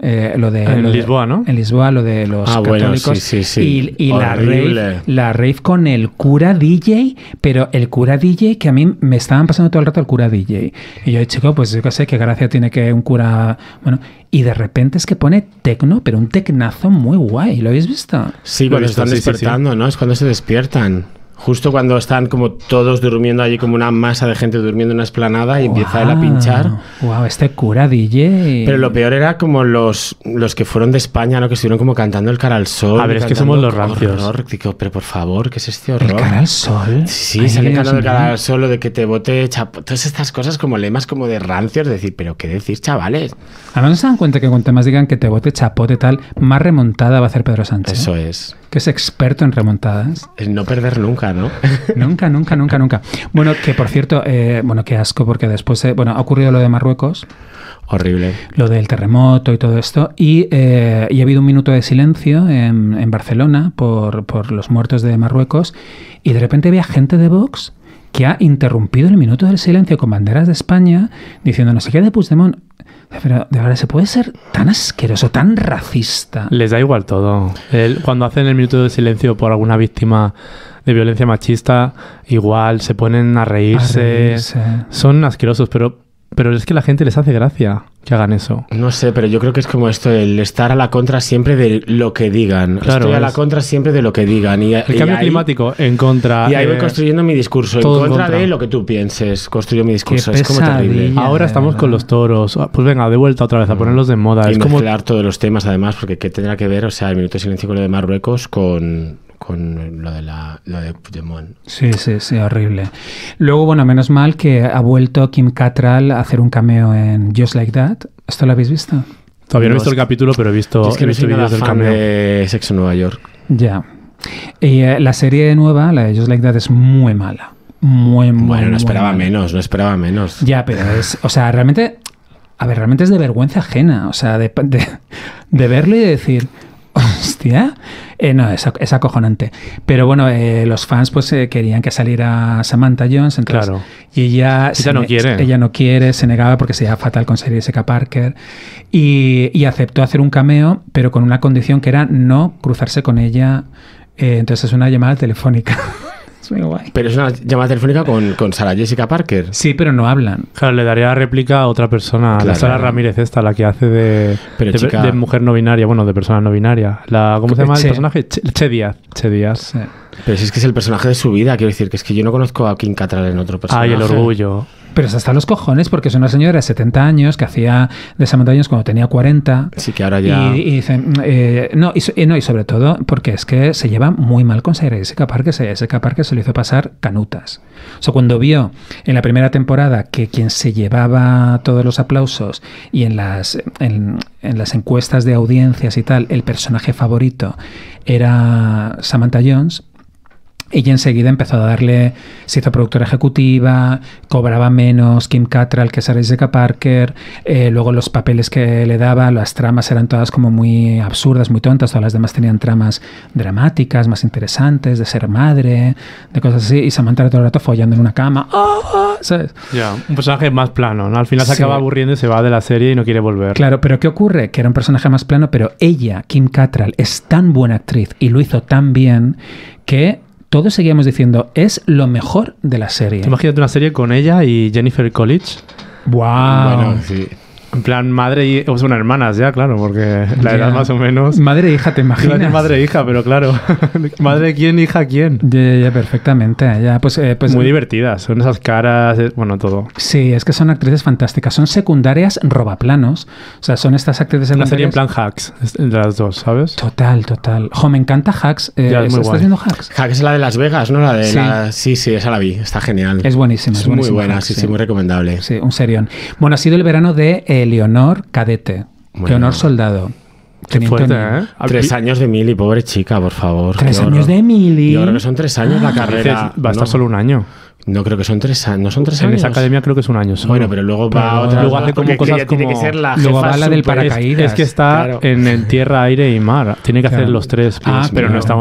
Speaker 4: eh, lo de
Speaker 6: En
Speaker 4: lo de-
Speaker 6: Lisboa, ¿no?
Speaker 4: En Lisboa, lo de los
Speaker 5: Ah, bueno,
Speaker 4: católicos.
Speaker 5: sí, sí, sí.
Speaker 4: Y, y la, rave, la rave con el cura DJ, pero el cura DJ que a mí me estaban pasando todo el rato el cura DJ. Y yo, chico, pues yo qué sé, qué gracia tiene que un cura. Bueno, y de repente es que pone tecno, pero un tecnazo muy guay. ¿Lo habéis visto?
Speaker 5: Sí, cuando
Speaker 6: visto,
Speaker 5: están
Speaker 6: sí, sí, sí.
Speaker 5: despertando, ¿no? Es cuando se despiertan. Justo cuando están como todos durmiendo allí, como una masa de gente durmiendo en una esplanada y empieza él a pinchar.
Speaker 4: Wow, este cura DJ.
Speaker 5: Pero lo peor era como los, los que fueron de España, ¿no? Que estuvieron como cantando el cara al sol.
Speaker 6: A ver, es que somos los rancios.
Speaker 5: horror. Digo, pero por favor, ¿qué es este
Speaker 4: El
Speaker 5: horror?
Speaker 4: cara al sol.
Speaker 5: Sí,
Speaker 4: Ay,
Speaker 5: salen
Speaker 4: Dios
Speaker 5: cantando el cara al sol, lo de que te bote chapo. Todas estas cosas como lemas como de rancios, de decir, pero ¿qué decir, chavales?
Speaker 4: Además, ¿no se dan cuenta que cuanto más digan que te bote chapote tal, más remontada va a hacer Pedro Sánchez?
Speaker 5: Eso es.
Speaker 4: Que es experto en remontadas.
Speaker 5: El no perder nunca, ¿no?
Speaker 4: nunca, nunca, nunca, nunca. Bueno, que por cierto, eh, bueno, qué asco, porque después, eh, bueno, ha ocurrido lo de Marruecos,
Speaker 5: Horrible.
Speaker 4: lo del terremoto y todo esto, y, eh, y ha habido un minuto de silencio en, en Barcelona por, por los muertos de Marruecos, y de repente había gente de Vox que ha interrumpido el minuto del silencio con banderas de España, diciendo no sé qué de Puigdemont. Pero de verdad, ¿se puede ser tan asqueroso, tan racista?
Speaker 6: Les da igual todo. El- cuando hacen el minuto de silencio por alguna víctima de violencia machista, igual se ponen a reírse.
Speaker 4: A reírse.
Speaker 6: Son asquerosos, pero, pero es que la gente les hace gracia que hagan eso.
Speaker 5: No sé, pero yo creo que es como esto, el estar a la contra siempre de lo que digan.
Speaker 6: Claro,
Speaker 5: Estoy a la contra siempre de lo que digan. Y,
Speaker 6: El
Speaker 5: y
Speaker 6: cambio
Speaker 5: ahí-
Speaker 6: climático en contra.
Speaker 5: Y ahí voy
Speaker 6: eh,
Speaker 5: construyendo mi discurso. En
Speaker 6: todo en
Speaker 5: contra,
Speaker 6: contra.
Speaker 5: de lo que tú pienses. Construyo mi discurso. Es como terrible.
Speaker 6: Ahora estamos con los toros. Ah, Pues venga, de vuelta otra vez a ponerlos de moda.
Speaker 5: Y
Speaker 6: Es como
Speaker 5: mezclar todos los temas, además, porque ¿qué tendrá que ver? O sea, el minuto de silencio con lo de Marruecos con, con lo de la lo de Puigdemont.
Speaker 4: Sí, sí, sí, horrible. Luego, bueno, menos mal que ha vuelto Kim Cattrall a hacer un cameo en Just Like That. ¿Esto lo habéis visto?
Speaker 6: Todavía no he visto el capítulo, pero he visto,
Speaker 5: Yo es que
Speaker 6: he visto vídeos del cameo.
Speaker 5: de Sexo en Nueva York.
Speaker 4: Ya. Y eh, la serie nueva, la de Just Like That, es muy mala. Muy, muy
Speaker 5: Bueno, no
Speaker 4: muy
Speaker 5: esperaba
Speaker 4: mala.
Speaker 5: menos, no esperaba menos.
Speaker 4: Ya, pero es, o sea, realmente, a ver, realmente es de vergüenza ajena, o sea, de, de, de verlo y de decir, hostia, Eh, no, es, es acojonante. Pero bueno, eh, los fans pues eh, querían que saliera Samantha Jones, entonces,
Speaker 6: Claro.
Speaker 4: y ella, se
Speaker 6: no quiere.
Speaker 4: ella no quiere, se negaba porque se llevaba fatal con Jessica Parker y, y aceptó hacer un cameo, pero con una condición que era no cruzarse con ella. eh, entonces es una llamada telefónica. es muy guay.
Speaker 5: Pero es una llamada telefónica con, con Sara Jessica Parker.
Speaker 4: Sí, pero no hablan.
Speaker 6: Claro, le daría réplica a otra persona, la. Sara Ramírez esta, la que hace de,
Speaker 5: Pero
Speaker 6: de,
Speaker 5: chica-
Speaker 6: de mujer no binaria, bueno, de persona no binaria. La, ¿Cómo se llama
Speaker 4: Che.
Speaker 6: el personaje? Che, Che Díaz. Che Díaz.
Speaker 4: Sí.
Speaker 5: Pero si es que es el personaje de su vida, quiero decir, que es que yo no conozco a Kim Cattrall en otro personaje.
Speaker 6: Ay, el orgullo.
Speaker 4: Pero es hasta los cojones, porque es una señora de 70 años que hacía de Samantha Jones cuando tenía 40.
Speaker 5: Sí, que ahora ya...
Speaker 4: Y, y dicen, eh, no, y, y no, y sobre todo porque es que se lleva muy mal con Sarah Jessica Parker. Sarah Jessica Parker se le hizo pasar canutas. O sea, cuando vio en la primera temporada que quien se llevaba todos los aplausos y en las, en, en las encuestas de audiencias y tal, el personaje favorito era Samantha Jones, ella enseguida empezó a darle, se hizo productora ejecutiva, cobraba menos Kim Cattrall que Sarah Jessica Parker, eh, luego los papeles que le daba, las tramas eran todas como muy absurdas, muy tontas, todas las demás tenían tramas dramáticas, más interesantes, de ser madre, de cosas así, y Samantha era todo el rato follando en una cama, ah", ¿sabes?
Speaker 6: Ya, un personaje más plano, ¿no? Al final se
Speaker 4: Sí.
Speaker 6: acaba aburriendo y se va de la serie y no quiere volver.
Speaker 4: Claro, pero ¿qué ocurre? Que era un personaje más plano, pero ella, Kim Cattrall, es tan buena actriz y lo hizo tan bien que todos seguíamos diciendo, es lo mejor de la serie.
Speaker 6: Imagínate una serie con ella y Jennifer College.
Speaker 4: ¡Wow!
Speaker 5: Bueno, sí.
Speaker 6: En plan, madre y... O son hermanas ya, claro, porque la edad más o menos...
Speaker 4: Madre e hija, ¿te imaginas?
Speaker 6: madre e hija, pero claro. madre quién, hija quién.
Speaker 4: Ya, ya, ya, perfectamente. Ya, pues, eh, pues,
Speaker 6: Muy divertidas. Son esas caras, eh, bueno, todo.
Speaker 4: Sí, es que son actrices fantásticas. Son secundarias robaplanos. O sea, son estas actrices
Speaker 6: Una
Speaker 4: secundarias.
Speaker 6: serie en plan hacks, las dos, ¿sabes?
Speaker 4: Total, total. Jo, me encanta Hacks. Eh,
Speaker 6: Ya, es muy
Speaker 4: ¿Estás
Speaker 6: guay.
Speaker 4: viendo Hacks?
Speaker 5: Hack es la de Las Vegas, ¿no? La de
Speaker 4: Sí.
Speaker 5: la... Sí, sí, esa la vi. Está genial.
Speaker 4: Es buenísima. Es,
Speaker 5: Es muy buena,
Speaker 4: Hacks,
Speaker 5: sí, sí, muy recomendable.
Speaker 4: Sí, un serión. Bueno, ha sido el verano de eh, Leonor Cadete.
Speaker 5: Bueno.
Speaker 4: Leonor Soldado.
Speaker 6: Qué fuerte. ¿eh?
Speaker 5: Tres años de Mili, pobre chica, por favor.
Speaker 4: Tres años de Emily.
Speaker 5: Yo creo que son tres años la
Speaker 6: Dices,
Speaker 5: carrera.
Speaker 6: va a estar
Speaker 5: ¿no?
Speaker 6: solo un año.
Speaker 5: No creo que son tres años. ¿No son tres
Speaker 6: En
Speaker 5: años?
Speaker 6: esa academia creo que es un año solo.
Speaker 5: Bueno, pero luego va a
Speaker 4: Pero
Speaker 5: otra.
Speaker 6: luego hace como cosas
Speaker 5: tiene que ser la
Speaker 4: Luego
Speaker 5: jefa
Speaker 4: va la del paracaídas.
Speaker 6: Es, que está
Speaker 5: Claro.
Speaker 6: en el tierra, aire y mar. Tiene que hacer los tres,
Speaker 4: Ah,
Speaker 6: pero
Speaker 4: pero-
Speaker 6: no está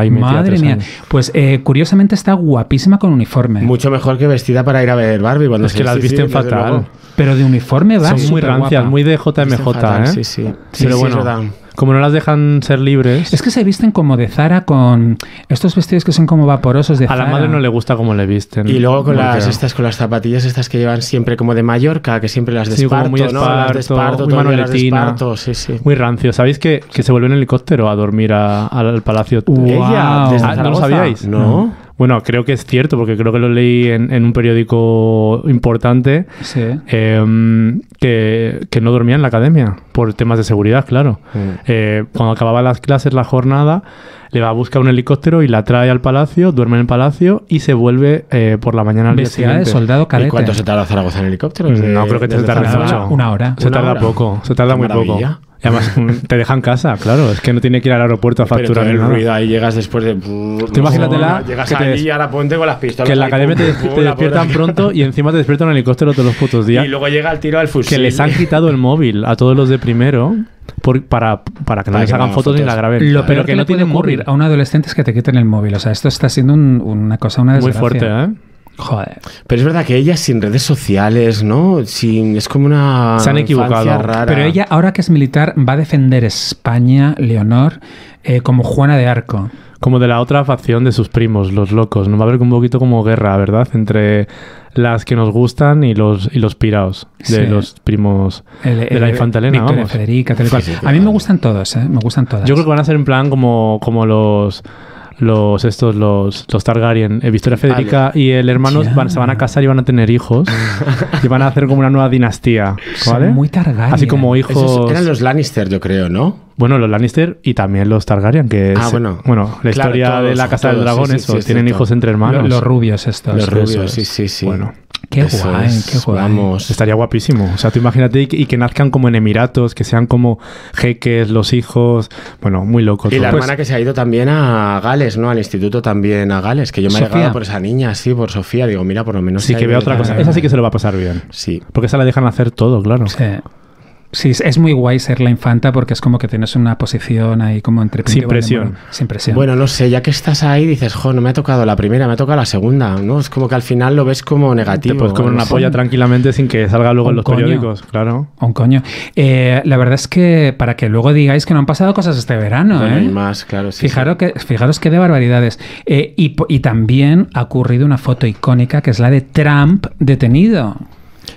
Speaker 6: ahí metida
Speaker 4: Madre mía.
Speaker 6: años.
Speaker 4: Pues eh, curiosamente está guapísima con uniforme.
Speaker 5: Mucho mejor que vestida para ir a ver Barbie. Cuando
Speaker 6: Es que
Speaker 5: se-
Speaker 6: las
Speaker 5: sí, sí,
Speaker 6: visten
Speaker 5: desde
Speaker 6: fatal.
Speaker 4: Pero de uniforme va
Speaker 6: Son muy rancias, muy de JMJ,
Speaker 5: fatal,
Speaker 6: ¿eh?
Speaker 5: Sí, sí. Sí,
Speaker 6: pero
Speaker 5: sí,
Speaker 6: bueno, como no las dejan ser libres,
Speaker 4: Es que se visten como de Zara con estos vestidos que son como vaporosos de
Speaker 6: a la madre no le gusta cómo le visten.
Speaker 5: Y luego con las estas con las zapatillas estas que llevan siempre como de Mallorca, que siempre las de
Speaker 6: Sí, como
Speaker 5: esparto,
Speaker 6: muy
Speaker 5: ¿no? Las de
Speaker 6: esparto, muy
Speaker 5: de esparto, sí, sí.
Speaker 6: Muy rancio. ¿Sabéis que, que se vuelve en helicóptero a dormir a- al palacio?
Speaker 4: Wow.
Speaker 5: Ella, desde
Speaker 6: Ah, ¿no lo sabíais?
Speaker 5: No.
Speaker 6: Bueno, creo que es cierto, porque creo que lo leí en, en un periódico importante,
Speaker 4: Sí.
Speaker 6: eh, que, que no dormía en la academia, por temas de seguridad, claro.
Speaker 5: Mm.
Speaker 6: Eh, cuando acababa las clases, la jornada, le va a buscar un helicóptero y la trae al palacio, duerme en el palacio y se vuelve eh, por la mañana al día
Speaker 4: de
Speaker 5: ¿Y cuánto se tarda Zaragoza en helicóptero?
Speaker 6: No creo que tarde
Speaker 5: Zaragoza.
Speaker 6: mucho.
Speaker 4: Una hora.
Speaker 6: Se
Speaker 5: Una
Speaker 6: tarda
Speaker 5: hora.
Speaker 6: poco, se tarda
Speaker 5: Qué
Speaker 6: muy poco.
Speaker 5: maravilla.
Speaker 6: Y además te deja en casa, claro, es que no tiene que ir al aeropuerto a
Speaker 5: Pero
Speaker 6: facturar ni
Speaker 5: el
Speaker 6: nada.
Speaker 5: ruido ahí llegas después de...
Speaker 6: Tú imagínatela
Speaker 5: Llegas
Speaker 6: que
Speaker 5: allí a la ponte con las pistolas.
Speaker 6: Que en la academia te, te despiertan pronto y encima te despiertan en helicóptero todos los putos días.
Speaker 5: Y luego llega el tiro al fusil.
Speaker 6: que les han quitado el móvil a todos los de primero por- para, para que no
Speaker 5: Para
Speaker 6: les
Speaker 5: que
Speaker 6: hagan
Speaker 5: hagan
Speaker 6: fotos ni
Speaker 5: fotos.
Speaker 6: la graben.
Speaker 4: Lo
Speaker 6: Pero
Speaker 4: peor que, no
Speaker 6: tienen
Speaker 4: ocurrir
Speaker 6: móvil.
Speaker 4: a un adolescente es que te quiten el móvil. O sea, esto está siendo un- una cosa, una
Speaker 6: Muy
Speaker 4: desgracia.
Speaker 6: fuerte, ¿eh?
Speaker 4: Joder.
Speaker 5: Pero es verdad que ella sin redes sociales, ¿no? Sin, es como una.
Speaker 6: Se han equivocado.
Speaker 5: Rara.
Speaker 4: Pero ella, ahora que es militar, va a defender España, Leonor, eh, como Juana de Arco.
Speaker 6: Como de la otra facción de sus primos, los locos. No va a haber un poquito como guerra, ¿verdad? Entre las que nos gustan y los, y los piraos de
Speaker 4: Sí.
Speaker 6: los primos
Speaker 4: El-
Speaker 6: de la
Speaker 4: el-
Speaker 6: infanta Elena,
Speaker 4: Victoria
Speaker 6: vamos.
Speaker 4: Federica, tal cual.
Speaker 5: Sí, sí,
Speaker 4: A mí me gustan todos, ¿eh? Me gustan todas.
Speaker 6: Yo creo que van a ser en plan como, como los los estos los, los Targaryen Eh, Victoria Federica y el hermano van- se van a casar y van a tener hijos y van a hacer como una nueva dinastía
Speaker 4: Son
Speaker 6: ¿vale?
Speaker 4: muy Targaryen.
Speaker 6: así como hijos
Speaker 5: Esos eran los Lannister, yo creo, ¿no?
Speaker 6: Bueno los Lannister y también los Targaryen que es
Speaker 5: Ah, bueno.
Speaker 6: la
Speaker 5: Claro,
Speaker 6: historia de la casa del dragón
Speaker 5: sí, sí,
Speaker 6: eso
Speaker 5: sí,
Speaker 6: tienen
Speaker 5: cierto.
Speaker 6: hijos entre hermanos
Speaker 4: Lo- los rubios estos.
Speaker 5: Los rubios, sí, sí, sí.
Speaker 6: Bueno.
Speaker 4: Qué
Speaker 5: Eso
Speaker 4: guay,
Speaker 5: es,
Speaker 4: qué guay.
Speaker 5: Vamos.
Speaker 6: Estaría guapísimo. O sea, tú imagínate y que, y que nazcan como en Emiratos, que sean como jeques, los hijos. Bueno, muy loco.
Speaker 5: Y
Speaker 6: todo.
Speaker 5: la
Speaker 6: Pues-
Speaker 5: hermana que se ha ido también a Gales, ¿no? Al instituto también a Gales, que yo me he llegado por esa niña, sí, por Sofía. Digo, mira, por lo menos.
Speaker 6: sí, que vea otra cosa. Esa sí que se lo va a pasar bien.
Speaker 5: Sí.
Speaker 6: Porque esa la dejan hacer todo, claro.
Speaker 4: Sí. Sí, es- muy guay ser la infanta porque es como que tienes una posición ahí como entre
Speaker 6: Sin presión.
Speaker 4: Wonderboy. Sin presión.
Speaker 5: Bueno, no sé, ya que estás ahí, dices, jo, no me ha tocado la primera, me ha tocado la segunda, ¿no? Es como que al final lo ves como
Speaker 6: Te
Speaker 5: negativo.
Speaker 6: puedes comer una polla tranquilamente sin que salga luego en los
Speaker 4: coño.
Speaker 6: periódicos, claro.
Speaker 4: Un coño. Eh, la verdad es que para que luego digáis que no han pasado cosas este verano,
Speaker 5: Bueno,
Speaker 4: ¿eh?
Speaker 5: y más, claro. Sí,
Speaker 4: Fijaros,
Speaker 5: sí.
Speaker 4: que, fijaros que de barbaridades. Eh, y, po- y también ha ocurrido una foto icónica que es la de Trump detenido.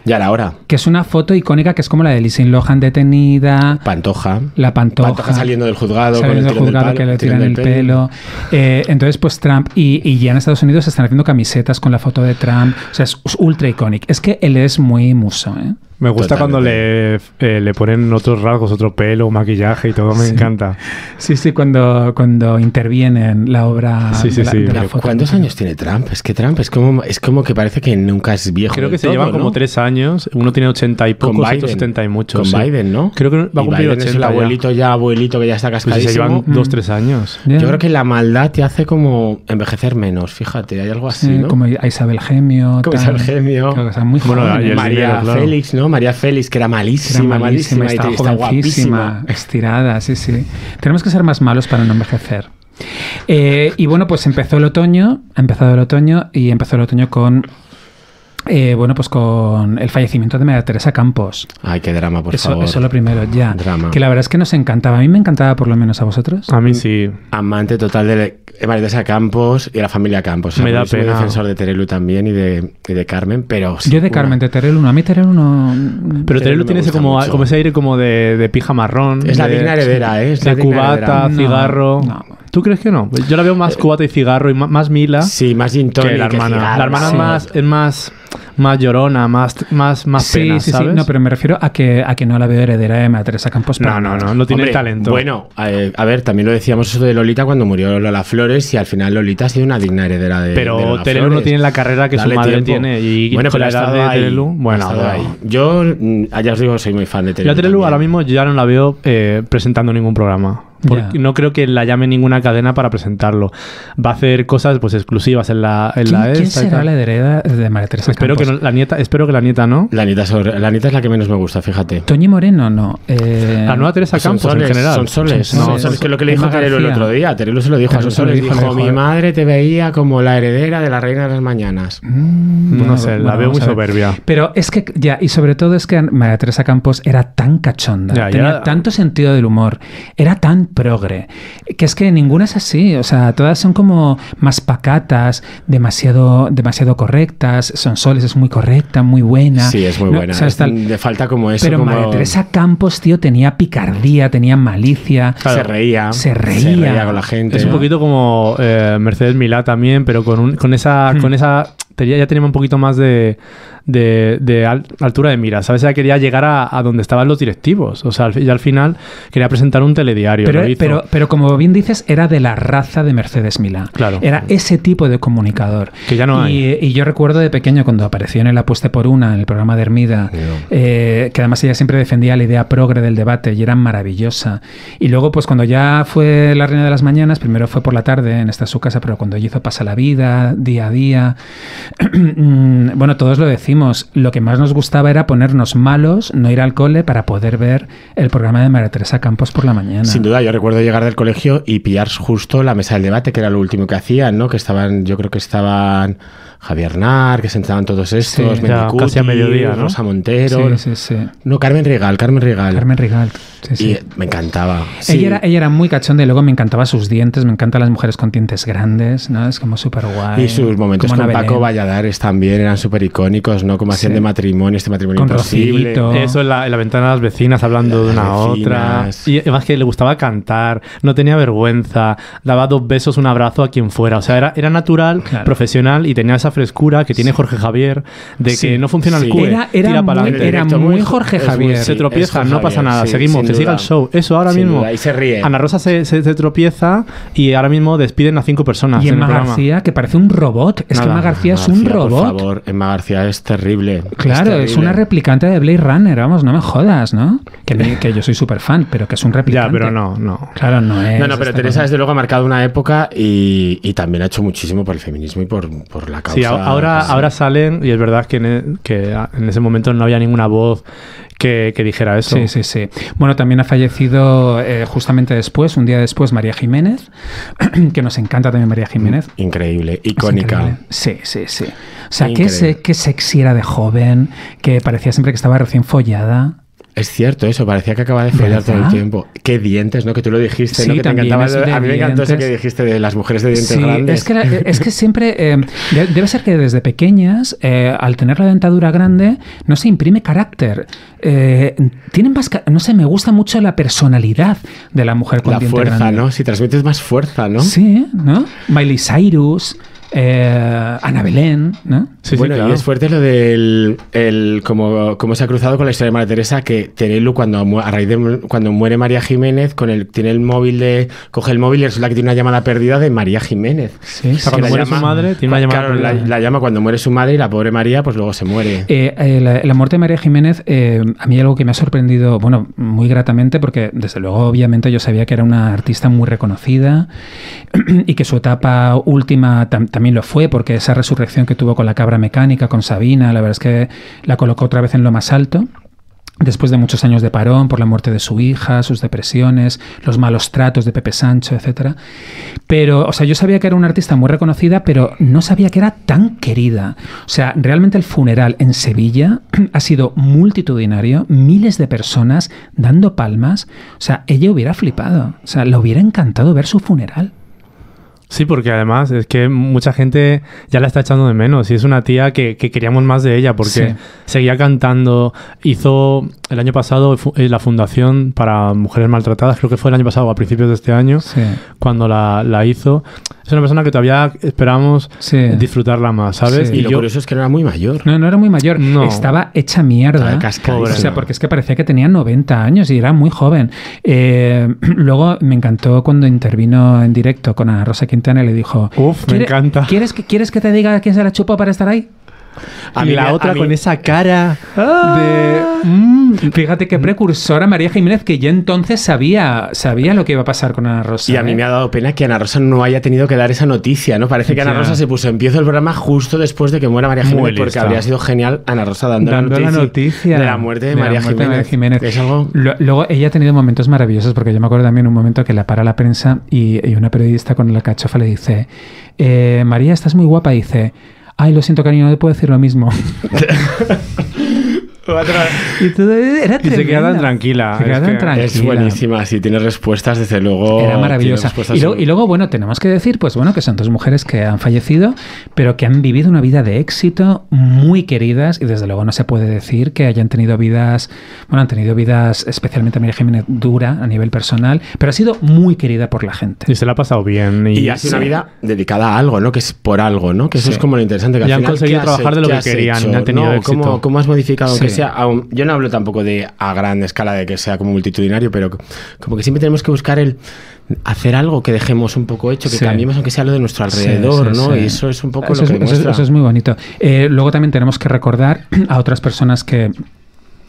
Speaker 5: Ya era hora.
Speaker 4: Que es una foto icónica que es como la de Lindsay Lohan detenida,
Speaker 5: Pantoja.
Speaker 4: la pantoja.
Speaker 5: Pantoja saliendo del juzgado con
Speaker 4: saliendo
Speaker 5: el
Speaker 4: del juzgado
Speaker 5: palo,
Speaker 4: que le tiran el pelo. Eh, entonces, pues Trump, y, y ya en Estados Unidos se están haciendo camisetas con la foto de Trump. O sea, es, es ultra icónico. Es que él es muy muso, ¿eh?
Speaker 6: Me gusta cuando le, eh, le ponen otros rasgos, otro pelo, maquillaje y todo. Me
Speaker 4: Sí.
Speaker 6: encanta.
Speaker 4: Sí, sí, cuando, cuando interviene en la obra
Speaker 6: Sí, sí,
Speaker 4: de la,
Speaker 6: sí.
Speaker 4: de la
Speaker 5: Pero
Speaker 4: foto.
Speaker 5: ¿Cuántos años tiene Trump? Es que Trump es como, es como que parece que nunca es viejo.
Speaker 6: Creo que se
Speaker 5: todo,
Speaker 6: llevan como
Speaker 5: ¿no?
Speaker 6: tres años. Uno tiene ochenta y
Speaker 5: Con
Speaker 6: pocos, otro
Speaker 5: Biden.
Speaker 6: setenta y muchos.
Speaker 5: Con
Speaker 6: sí.
Speaker 5: Biden, ¿no?
Speaker 6: Creo que va a cumplir
Speaker 5: Biden es
Speaker 6: 80
Speaker 5: el abuelito ya, abuelito que ya está
Speaker 6: Pues si
Speaker 5: cascadísimo.
Speaker 6: se llevan
Speaker 4: Mm.
Speaker 6: dos, tres años.
Speaker 4: Ya.
Speaker 5: Yo creo que la maldad te hace como envejecer menos, fíjate, hay algo así,
Speaker 4: Sí,
Speaker 5: ¿no?
Speaker 4: como a Isabel Gemio.
Speaker 5: Como
Speaker 4: tal.
Speaker 5: Isabel Gemio.
Speaker 4: Claro, muy
Speaker 6: Bueno,
Speaker 5: María. Félix, ¿no? María Félix, que era
Speaker 4: Era
Speaker 5: malísima, malísima,
Speaker 4: jovencísima,
Speaker 5: guapísima.
Speaker 4: estirada, sí, sí. Tenemos que ser más malos para no envejecer. Eh, y bueno, pues empezó el otoño, ha empezado el otoño y empezó el otoño con, eh, bueno, pues con el fallecimiento de María Teresa Campos.
Speaker 5: Ay, qué drama, por
Speaker 4: eso,
Speaker 5: favor.
Speaker 4: eso lo primero, ya.
Speaker 5: Drama.
Speaker 4: Que la verdad es que nos encantaba. A mí me encantaba por lo menos a vosotros.
Speaker 6: A mí sí.
Speaker 5: Amante total de María Teresa Campos y de la familia Campos. O sea,
Speaker 6: Me da
Speaker 5: yo soy
Speaker 6: pena.
Speaker 5: defensor de Terelu también y de, y de Carmen, pero... sí,
Speaker 4: Yo de
Speaker 5: una-
Speaker 4: Carmen, de Terelu, no. A mí Terelu no...
Speaker 6: Pero Terelu tiene ese como, como ese aire como de, de pija marrón.
Speaker 5: Es la digna heredera, ¿eh? Es la
Speaker 6: de
Speaker 5: digna
Speaker 6: cubata,
Speaker 5: heredera.
Speaker 6: Cigarro.
Speaker 4: no.
Speaker 6: ¿Tú crees que no? Yo la veo más cubata y cigarro y más mila
Speaker 5: Sí, más gin
Speaker 6: que la hermana. la hermana
Speaker 5: sí.
Speaker 6: es más, es más, más llorona, más, más, más
Speaker 4: sí,
Speaker 6: pena,
Speaker 4: sí,
Speaker 6: ¿sabes?
Speaker 4: sí. No, pero me refiero a que, a que no la veo heredera de María Teresa Campos.
Speaker 6: no, no, no, no tiene
Speaker 5: Hombre,
Speaker 6: talento.
Speaker 5: Bueno, eh, a ver, también lo decíamos eso de Lolita cuando murió Lola Flores y al final Lolita ha sido una digna heredera de. de
Speaker 6: pero
Speaker 5: Lola
Speaker 6: Terelu no tiene la carrera que
Speaker 5: Dale
Speaker 6: su madre
Speaker 5: tiempo.
Speaker 6: tiene. Y
Speaker 5: bueno, pero
Speaker 6: la edad de
Speaker 5: ahí,
Speaker 6: Terelu,
Speaker 5: ha
Speaker 6: bueno,
Speaker 5: ahí. Yo, mm, ya os digo, soy muy fan de Terelu.
Speaker 6: Yo a Terelu ahora mismo ya no la veo eh, presentando ningún programa. Porque
Speaker 4: Ya.
Speaker 6: no creo que la llame ninguna cadena para presentarlo. Va a hacer cosas pues exclusivas en la, en
Speaker 4: ¿Quién,
Speaker 6: la
Speaker 4: quién será la heredera de María Teresa
Speaker 6: Espero que,
Speaker 4: Campos?
Speaker 6: no- la nieta, espero que la nieta no.
Speaker 5: La sobre- la Anita es la que menos me gusta, fíjate.
Speaker 4: Toñi Moreno, no. Eh,
Speaker 6: La nueva Teresa
Speaker 5: Son
Speaker 6: Campos
Speaker 5: soles,
Speaker 6: en general.
Speaker 5: Son soles.
Speaker 4: Son
Speaker 5: No,
Speaker 4: soles.
Speaker 5: son- es que lo que le dijo
Speaker 4: Emma
Speaker 5: Terelu el otro día. Terelu se lo dijo a
Speaker 4: Terelu
Speaker 5: sus
Speaker 4: se lo
Speaker 5: soles.
Speaker 4: dijo,
Speaker 5: Dijo, mi madre te veía como la heredera de la reina de las mañanas.
Speaker 4: Mm,
Speaker 6: No
Speaker 4: bueno,
Speaker 6: sé,
Speaker 4: bueno,
Speaker 6: la veo muy
Speaker 4: a
Speaker 6: soberbia.
Speaker 4: Pero es que, ya, y sobre todo es que María Teresa Campos era tan cachonda,
Speaker 6: Ya, ya
Speaker 4: tenía
Speaker 6: era-
Speaker 4: tanto sentido del humor, era tan progre, que es que ninguna es así, o sea, todas son como más pacatas, demasiado, demasiado correctas, Sonsoles es muy correcta, muy buena.
Speaker 5: Sí, es muy
Speaker 4: ¿no?
Speaker 5: buena.
Speaker 4: O sea,
Speaker 5: Es-
Speaker 4: está-
Speaker 5: Le falta como eso.
Speaker 4: pero
Speaker 5: como...
Speaker 4: María Teresa Campos, tío, tenía picardía, tenía malicia.
Speaker 5: Se reía.
Speaker 4: Se
Speaker 5: Se
Speaker 4: reía.
Speaker 5: reía con la gente.
Speaker 6: Es un poquito como eh, Mercedes Milá también, pero con, un- con esa.
Speaker 4: Hmm.
Speaker 6: Con esa ya tenía un poquito más de, de, de al- altura de mira, ¿sabes? Ella quería llegar a, a donde estaban los directivos. O sea, al, fi- y al final quería presentar un telediario.
Speaker 4: Pero,
Speaker 6: lo hizo.
Speaker 4: pero, pero como bien dices, era de la raza de Mercedes Milá.
Speaker 6: Claro.
Speaker 4: Era ese tipo de comunicador.
Speaker 6: Que ya no
Speaker 4: y, y yo recuerdo de pequeño cuando apareció en el Apueste por Una, en el programa de Hermida, eh, que además ella siempre defendía la idea progre del debate y era maravillosa. Y luego, pues cuando ya fue la Reina de las Mañanas, primero fue por la tarde, en esta su casa, pero cuando ella hizo Pasa la Vida, día a día, mm, bueno, todos lo decimos, lo que más nos gustaba era ponernos malos, no ir al cole para poder ver el programa de María Teresa Campos por la mañana.
Speaker 5: Sin duda, yo recuerdo llegar del colegio y pillar justo la mesa del debate, que era lo último que hacían, ¿no? Que estaban, yo creo que estaban Javier Nar, que se sentaban todos estos,
Speaker 4: Sí,
Speaker 6: ya, casi a mediodía, ¿no?
Speaker 5: Rosa Montero.
Speaker 4: Sí, sí, sí.
Speaker 5: No, Carmen Rigal, Carmen Rigal.
Speaker 4: Carmen sí.
Speaker 5: Y me encantaba. Sí.
Speaker 4: Ella, era, ella era muy cachonda y luego me encantaba sus dientes, me encantan las mujeres con dientes grandes, ¿no? Es como súper guay.
Speaker 5: Y sus momentos
Speaker 4: Como
Speaker 5: con Paco. Valladares también eran súper icónicos, ¿no? Como hacían
Speaker 4: Sí.
Speaker 5: de matrimonio, este matrimonio
Speaker 4: Con
Speaker 5: imposible.
Speaker 4: Rocito.
Speaker 6: Eso en la, en la ventana de las vecinas hablando de
Speaker 5: Las
Speaker 6: una a otra.
Speaker 5: vecinas.
Speaker 6: Y además que le gustaba cantar, no tenía vergüenza, daba dos besos, un abrazo a quien fuera. O sea, era, era natural,
Speaker 4: Claro.
Speaker 6: profesional y tenía esa frescura que tiene Jorge Javier de
Speaker 5: Sí,
Speaker 6: que no funciona el
Speaker 5: sí.
Speaker 6: CUE,
Speaker 4: Era- era
Speaker 6: tira para
Speaker 4: muy-
Speaker 6: adelante.
Speaker 4: era
Speaker 5: Directo,
Speaker 4: muy Jorge Javier.
Speaker 6: se tropieza, no pasa nada,
Speaker 5: sí,
Speaker 6: seguimos, que siga el show. Eso ahora
Speaker 5: Sin
Speaker 6: mismo.
Speaker 5: duda, y se ríe.
Speaker 6: Ana Rosa se, se- se tropieza y ahora mismo despiden a cinco personas.
Speaker 4: Y
Speaker 6: en el
Speaker 4: Emma. García, que parece un robot. Es que Emma García es un robot.
Speaker 5: Por favor, Emma García es terrible.
Speaker 4: Claro, es,
Speaker 5: terrible.
Speaker 4: una replicante de Blade Runner, vamos, no me jodas, ¿no? Que, yo soy súper fan, pero que es un replicante.
Speaker 6: Ya, pero no, no.
Speaker 4: Claro, no es.
Speaker 5: No, no, pero
Speaker 4: esta
Speaker 5: Teresa desde luego ha marcado una época y, y también ha hecho muchísimo por el feminismo y por, por la causa.
Speaker 6: Sí, ahora,
Speaker 5: sí.
Speaker 6: ahora salen y es verdad que en, e- que en ese momento no había ninguna voz que, que dijera eso.
Speaker 4: Sí, sí, sí. Bueno, también ha fallecido eh, justamente después, un día después, María Jiménez, que nos encanta también María Jiménez.
Speaker 5: Increíble,
Speaker 4: Es
Speaker 5: icónica.
Speaker 4: increíble. Sí, sí, sí. O sea, qué,
Speaker 5: Increíble.
Speaker 4: se- qué sexy era de joven, que parecía siempre que estaba recién follada.
Speaker 5: Es cierto eso, parecía que acaba de follar todo el tiempo. Qué dientes, ¿no? Que tú lo dijiste,
Speaker 4: Sí,
Speaker 5: ¿no? Que te encantaba. A mí me encantó eso que dijiste de las mujeres de dientes
Speaker 4: Sí,
Speaker 5: grandes.
Speaker 4: es que, era- es que siempre, eh, de- debe ser que desde pequeñas, eh, al tener la dentadura grande, no se imprime carácter. Eh, tienen más, no sé, me gusta mucho la personalidad de la mujer con
Speaker 5: la
Speaker 4: diente
Speaker 5: fuerza,
Speaker 4: grande.
Speaker 5: ¿no? Si transmites más fuerza, ¿no?
Speaker 4: Sí, ¿no? Miley Cyrus, eh, Ana Belén, ¿no?
Speaker 6: Sí, sí,
Speaker 5: bueno,
Speaker 6: claro.
Speaker 5: y es fuerte lo del el, como, como se ha cruzado con la historia de María Teresa, que Terelu, cuando, a raíz de cuando muere María Jiménez, con el, tiene el móvil de. coge el móvil y resulta que tiene una llamada perdida de María Jiménez.
Speaker 4: Sí,
Speaker 6: O sea,
Speaker 4: sí.
Speaker 6: cuando muere su madre, tiene una llamada
Speaker 5: Claro, la,
Speaker 6: perdida.
Speaker 5: la llama cuando muere su madre y la pobre María, pues luego se muere.
Speaker 4: Eh, eh, la, la muerte de María Jiménez, eh, a mí algo que me ha sorprendido, bueno, muy gratamente, porque desde luego, obviamente, yo sabía que era una artista muy reconocida y que su etapa última tam- también lo fue, porque esa resurrección que tuvo con la cabra mecánica, con Sabina, la verdad es que la colocó otra vez en lo más alto. Después de muchos años de parón por la muerte de su hija, sus depresiones, los malos tratos de Pepe Sancho, etc. Pero, o sea, yo sabía que era una artista muy reconocida, pero no sabía que era tan querida. O sea, realmente el funeral en Sevilla ha sido multitudinario, miles de personas dando palmas. O sea, ella hubiera flipado. O sea, le hubiera encantado ver su funeral.
Speaker 6: Sí, porque además es que mucha gente ya la está echando de menos y es una tía que, que queríamos más de ella porque
Speaker 4: Sí.
Speaker 6: seguía cantando, hizo el año pasado eh, la fundación para mujeres maltratadas, creo que fue el año pasado, a principios de este año,
Speaker 4: Sí.
Speaker 6: cuando la, la hizo. Es una persona que todavía esperamos
Speaker 4: Sí.
Speaker 6: disfrutarla más, ¿sabes?
Speaker 4: Sí.
Speaker 5: y lo
Speaker 6: yo-
Speaker 5: curioso es que no era muy mayor.
Speaker 4: No, no era muy mayor.
Speaker 6: No.
Speaker 4: Estaba hecha mierda.
Speaker 5: Estaba.
Speaker 4: O sea, porque es que parecía que tenía 90 años y era muy joven. Eh, luego me encantó cuando intervino en directo con Ana Rosa Quintana y le dijo:
Speaker 6: Uf, me
Speaker 4: "¿Quiere-
Speaker 6: encanta.
Speaker 4: ¿quieres que, ¿Quieres que te diga quién se la chupó para estar ahí?
Speaker 5: A
Speaker 6: y
Speaker 5: mí
Speaker 6: la
Speaker 5: me-
Speaker 6: otra
Speaker 5: a mí-
Speaker 6: con esa cara
Speaker 4: Ah.
Speaker 6: de... mm,
Speaker 4: Fíjate qué precursora María Jiménez, que ya entonces sabía, sabía lo que iba a pasar con Ana Rosa.
Speaker 5: Y a mí
Speaker 4: ¿eh?
Speaker 5: me ha dado pena que Ana Rosa no haya tenido que dar esa noticia, ¿no? Parece que Ana. Rosa se puso, empiezo el programa justo después de que muera María
Speaker 6: Muy
Speaker 5: Jiménez, porque habría sido genial Ana Rosa dando,
Speaker 4: dando
Speaker 5: la, noticia de la muerte de, María,
Speaker 4: muerte
Speaker 5: Jiménez.
Speaker 4: María Jiménez.
Speaker 5: Es algo...
Speaker 4: Lo- Luego ella ha tenido momentos maravillosos, porque yo me acuerdo también un momento que la para la prensa y, y una periodista con la cachofa le dice, eh, María, estás muy guapa, dice, ay, lo siento, cariño, no te puedo decir lo mismo. y todo era
Speaker 6: Y se queda tan tranquila,
Speaker 4: Se queda
Speaker 6: es
Speaker 4: tan
Speaker 6: que-
Speaker 4: tranquila.
Speaker 5: Es buenísima, sí, tiene respuestas, desde luego.
Speaker 4: Era maravillosa. Y luego, y luego, bueno, tenemos que decir, pues bueno, que son dos mujeres que han fallecido, pero que han vivido una vida de éxito, muy queridas, y desde luego no se puede decir que hayan tenido vidas, bueno, han tenido vidas, especialmente María Jiménez, dura a nivel personal, pero ha sido muy querida por la gente.
Speaker 6: Y se la ha pasado bien. Y,
Speaker 5: Y ha sido una vida dedicada a algo, ¿no? Que es por algo, ¿no? Que eso
Speaker 4: Sí.
Speaker 5: es como lo interesante. Que
Speaker 6: Y
Speaker 5: al
Speaker 6: han
Speaker 5: final,
Speaker 6: conseguido
Speaker 5: ¿qué has
Speaker 6: trabajar de lo que
Speaker 5: ¿Qué has
Speaker 6: querían,
Speaker 5: hecho?
Speaker 6: han tenido
Speaker 5: ¿no?
Speaker 6: éxito.
Speaker 5: ¿Cómo, cómo has modificado?
Speaker 4: Sí.
Speaker 5: Sea, yo no hablo tampoco de a gran escala, de que sea como multitudinario, pero como que siempre tenemos que buscar el hacer algo que dejemos un poco hecho, que
Speaker 4: Sí.
Speaker 5: cambiemos aunque sea lo de nuestro alrededor,
Speaker 4: sí,
Speaker 5: ¿no? Y eso es un poco
Speaker 4: Eso
Speaker 5: lo
Speaker 4: es,
Speaker 5: que
Speaker 4: eso es- eso es muy bonito. Eh, luego también tenemos que recordar a otras personas que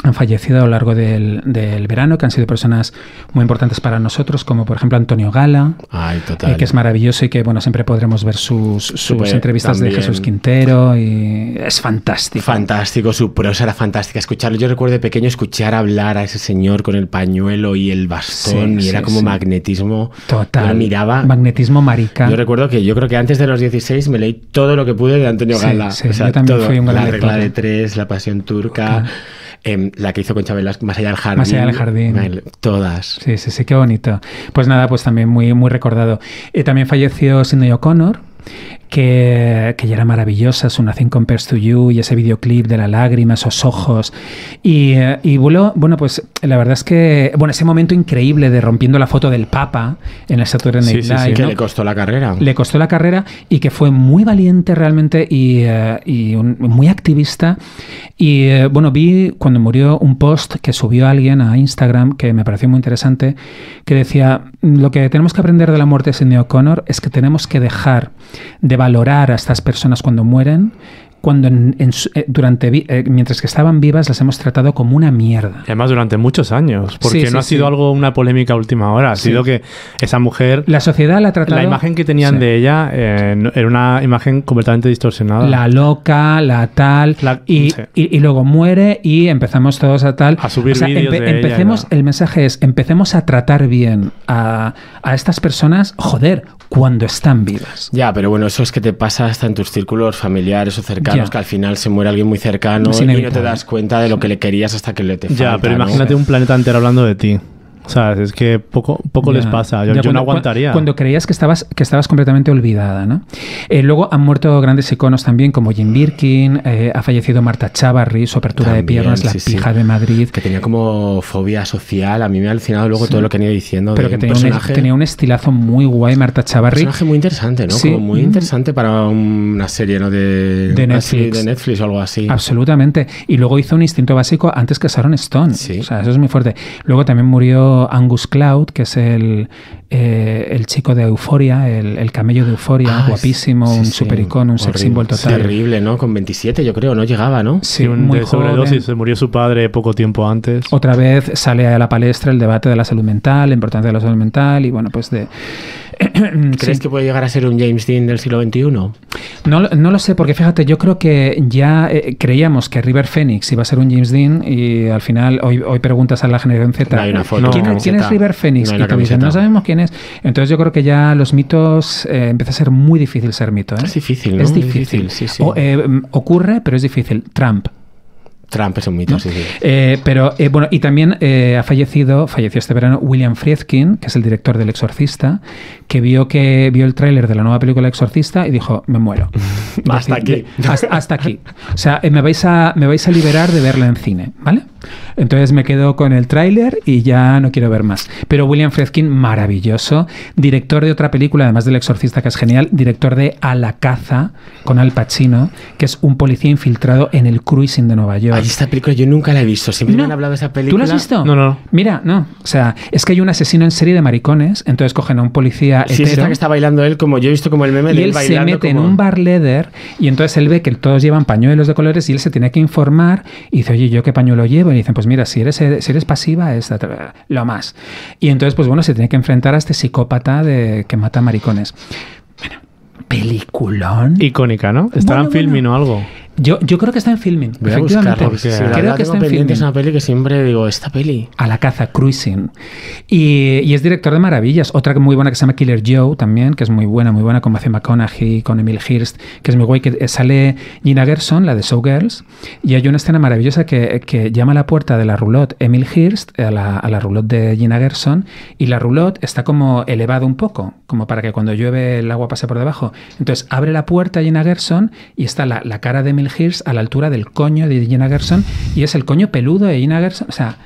Speaker 4: han fallecido a lo largo del, del verano, que han sido personas muy importantes para nosotros, como por ejemplo Antonio Gala,
Speaker 5: Ay, total.
Speaker 4: eh, que es maravilloso y que bueno siempre podremos ver sus, sus entrevistas de. Jesús Quintero y es fantástico.
Speaker 5: Fantástico, su prosa era fantástica. Escucharlo, yo recuerdo de pequeño escuchar hablar a ese señor con el pañuelo y el bastón,
Speaker 4: Sí,
Speaker 5: y era como
Speaker 4: sí.
Speaker 5: magnetismo.
Speaker 4: Total.
Speaker 5: Yo miraba.
Speaker 4: Magnetismo marica.
Speaker 5: Yo recuerdo que yo creo que antes de los 16 me leí todo lo que pude de Antonio Gala.
Speaker 4: sí,
Speaker 5: o sea,
Speaker 4: yo también
Speaker 5: todo.
Speaker 4: fui un
Speaker 5: La regla de tres, La pasión turca, em, la que hizo con Chabela, Más allá del jardín.
Speaker 4: Más allá del jardín.
Speaker 5: Todas.
Speaker 4: Sí, sí, sí, qué bonito. Pues nada, pues también muy, muy recordado. Eh, también falleció Sidney O'Connor, que, que ya era maravillosa, su Nothing Compares to You y ese videoclip de la lágrima, esos ojos. Y, y bueno, bueno, pues la verdad es que, bueno, ese momento increíble de rompiendo la foto del Papa en el Saturday Night
Speaker 6: Sí, sí, sí,
Speaker 4: Live,
Speaker 5: Que
Speaker 4: ¿no?
Speaker 5: le costó la carrera.
Speaker 4: le costó la carrera y que fue muy valiente realmente y, eh, y un- muy activista. Y eh, bueno, vi cuando murió un post que subió alguien a Instagram que me pareció muy interesante, que decía, lo que tenemos que aprender de la muerte de Sidney O'Connor es que tenemos que dejar de valorar a estas personas cuando mueren. Cuando en- en eh, durante eh, mientras que estaban vivas las hemos tratado como una mierda.
Speaker 6: Y además durante muchos años, porque
Speaker 4: Sí,
Speaker 6: no
Speaker 4: sí,
Speaker 6: ha sido
Speaker 4: sí.
Speaker 6: algo una polémica a última hora, ha
Speaker 4: Sí.
Speaker 6: sido que esa mujer,
Speaker 4: La sociedad la ha tratado.
Speaker 6: la imagen que tenían
Speaker 4: Sí.
Speaker 6: de ella eh, no- era una imagen completamente distorsionada.
Speaker 4: la loca, la tal,
Speaker 6: La-
Speaker 4: y,
Speaker 6: sí.
Speaker 4: y- y luego muere y empezamos todos a tal.
Speaker 6: A subir vídeos de ella,
Speaker 4: empecemos,
Speaker 6: ¿no?
Speaker 4: el mensaje es, empecemos a tratar bien a, a estas personas, joder, cuando están vivas.
Speaker 5: Ya, pero bueno, eso es que te pasa hasta en tus círculos familiares o cercanos,
Speaker 4: Ya.
Speaker 5: que al final se muere alguien muy cercano y no te das cuenta de lo que le querías hasta que le te
Speaker 6: ya,
Speaker 5: falta,
Speaker 6: pero
Speaker 5: ¿no?
Speaker 6: imagínate un planeta entero hablando de ti. ¿Sabes? Es que poco, poco les
Speaker 4: Ya.
Speaker 6: pasa. Yo, yo
Speaker 4: cuando-
Speaker 6: no aguantaría.
Speaker 4: Cuando creías que estabas, que estabas completamente olvidada, ¿no? Eh, luego han muerto grandes iconos también, como Jim Birkin, eh, ha fallecido Marta Chavarri, su apertura de
Speaker 5: También,
Speaker 4: piernas, la
Speaker 5: sí, sí.
Speaker 4: pija de Madrid.
Speaker 5: Que tenía como fobia social. A mí me ha alucinado luego todo lo que han ido diciendo.
Speaker 4: Pero
Speaker 5: de
Speaker 4: que
Speaker 5: un
Speaker 4: tenía un,
Speaker 5: personaje,
Speaker 4: tenía un estilazo muy guay, Marta
Speaker 5: un
Speaker 4: Chavarri.
Speaker 5: personaje muy interesante, ¿no?
Speaker 4: Sí.
Speaker 5: Como muy interesante para una serie, ¿no? De,
Speaker 4: De Netflix.
Speaker 5: de Netflix o algo así.
Speaker 4: Absolutamente. Y luego hizo un instinto básico antes que Sharon Stone.
Speaker 5: Sí.
Speaker 4: O sea, eso es muy fuerte. Luego también murió Angus Cloud, que es el, eh, el chico de Euforia, el, el camello de Euforia,
Speaker 5: Ah,
Speaker 4: guapísimo,
Speaker 5: sí,
Speaker 4: un
Speaker 5: sí.
Speaker 4: super icono, un sex symbol total.
Speaker 5: Terrible, ¿no? Con 27, yo creo, no llegaba, ¿no?
Speaker 4: Sí,
Speaker 6: Sí, un-
Speaker 4: muy
Speaker 6: de
Speaker 4: joven.
Speaker 6: sobredosis, se murió su padre poco tiempo antes.
Speaker 4: Otra vez sale a la palestra el debate de la salud mental, la importancia de la salud mental y bueno, pues de...
Speaker 5: ¿Crees
Speaker 4: Sí.
Speaker 5: que puede llegar a ser un James Dean del siglo XXI?
Speaker 4: No, lo- no lo sé, porque fíjate, yo creo que ya eh, creíamos que River Phoenix iba a ser un James Dean y al final hoy, hoy preguntas a la generación Z.
Speaker 5: No hay una foto.
Speaker 4: ¿Quién, es. River Phoenix?
Speaker 5: No
Speaker 4: y te dicen, no sabemos quién es. Entonces yo creo que ya los mitos eh, empieza a ser muy difícil ser mito. ¿eh?
Speaker 5: Es difícil, ¿no?
Speaker 4: Es difícil.
Speaker 5: difícil, sí, sí.
Speaker 4: O, ocurre, pero es difícil. Trump.
Speaker 5: Trump es un mito, sí, sí.
Speaker 4: Eh, pero eh, bueno, y también eh, ha fallecido, falleció este verano William Friedkin, que es el director del Exorcista, que vio que vio el tráiler de la nueva película Exorcista y dijo, me muero.
Speaker 5: Hasta aquí.
Speaker 4: hasta, hasta aquí. O sea, eh, me vais a me vais a liberar de verla en cine, ¿vale? Entonces me quedo con el tráiler y ya no quiero ver más. Pero William Friedkin, maravilloso, director de otra película, además del Exorcista, que es genial, director de A la caza con Al Pacino, que es un policía infiltrado en el cruising de Nueva York.
Speaker 5: Ay, esta película yo nunca la he visto. Siempre me
Speaker 4: No.
Speaker 5: han hablado de esa película.
Speaker 4: ¿Tú lo has visto?
Speaker 6: No, no.
Speaker 4: Mira, no. O sea, es que hay un asesino en serie de maricones, entonces cogen a un policía
Speaker 5: Sí, es
Speaker 4: hetero
Speaker 5: esta que está bailando él, como yo he visto como el meme de
Speaker 4: y
Speaker 5: él
Speaker 4: él se
Speaker 5: bailando
Speaker 4: mete en un bar leather y entonces él ve que todos llevan pañuelos de colores y él se tiene que informar y dice, oye, ¿yo qué pañuelo llevo? y dicen, pues mira, si eres, si eres pasiva, es lo más. Y entonces, pues bueno, se tiene que enfrentar a este psicópata de, que mata maricones. Bueno, peliculón.
Speaker 6: Icónica, ¿no? Estarán
Speaker 4: Bueno,
Speaker 6: filming o algo.
Speaker 4: Yo, yo creo que está en filming.
Speaker 5: Voy a
Speaker 4: efectivamente.
Speaker 5: buscarlo, si la
Speaker 4: creo que está en filming.
Speaker 5: Es una peli que siempre digo, esta peli.
Speaker 4: a la caza, Cruising. Y, y es director de maravillas. Otra muy buena que se llama Killer Joe también, que es muy buena, muy buena, con Matthew McConaughey, con Emil Hirst, que es muy guay, que eh, sale Gina Gerson, la de Showgirls, y hay una escena maravillosa que, que llama a la puerta de la roulotte Emil Hirst, a la, a la roulotte de Gina Gerson, y la roulotte está como elevada un poco, como para que cuando llueve el agua pase por debajo. Entonces abre la puerta Gina Gerson y está la, la cara de Emil Hirst a la altura del coño de Gina Gerson, y es el coño peludo de Gina Gerson. O sea,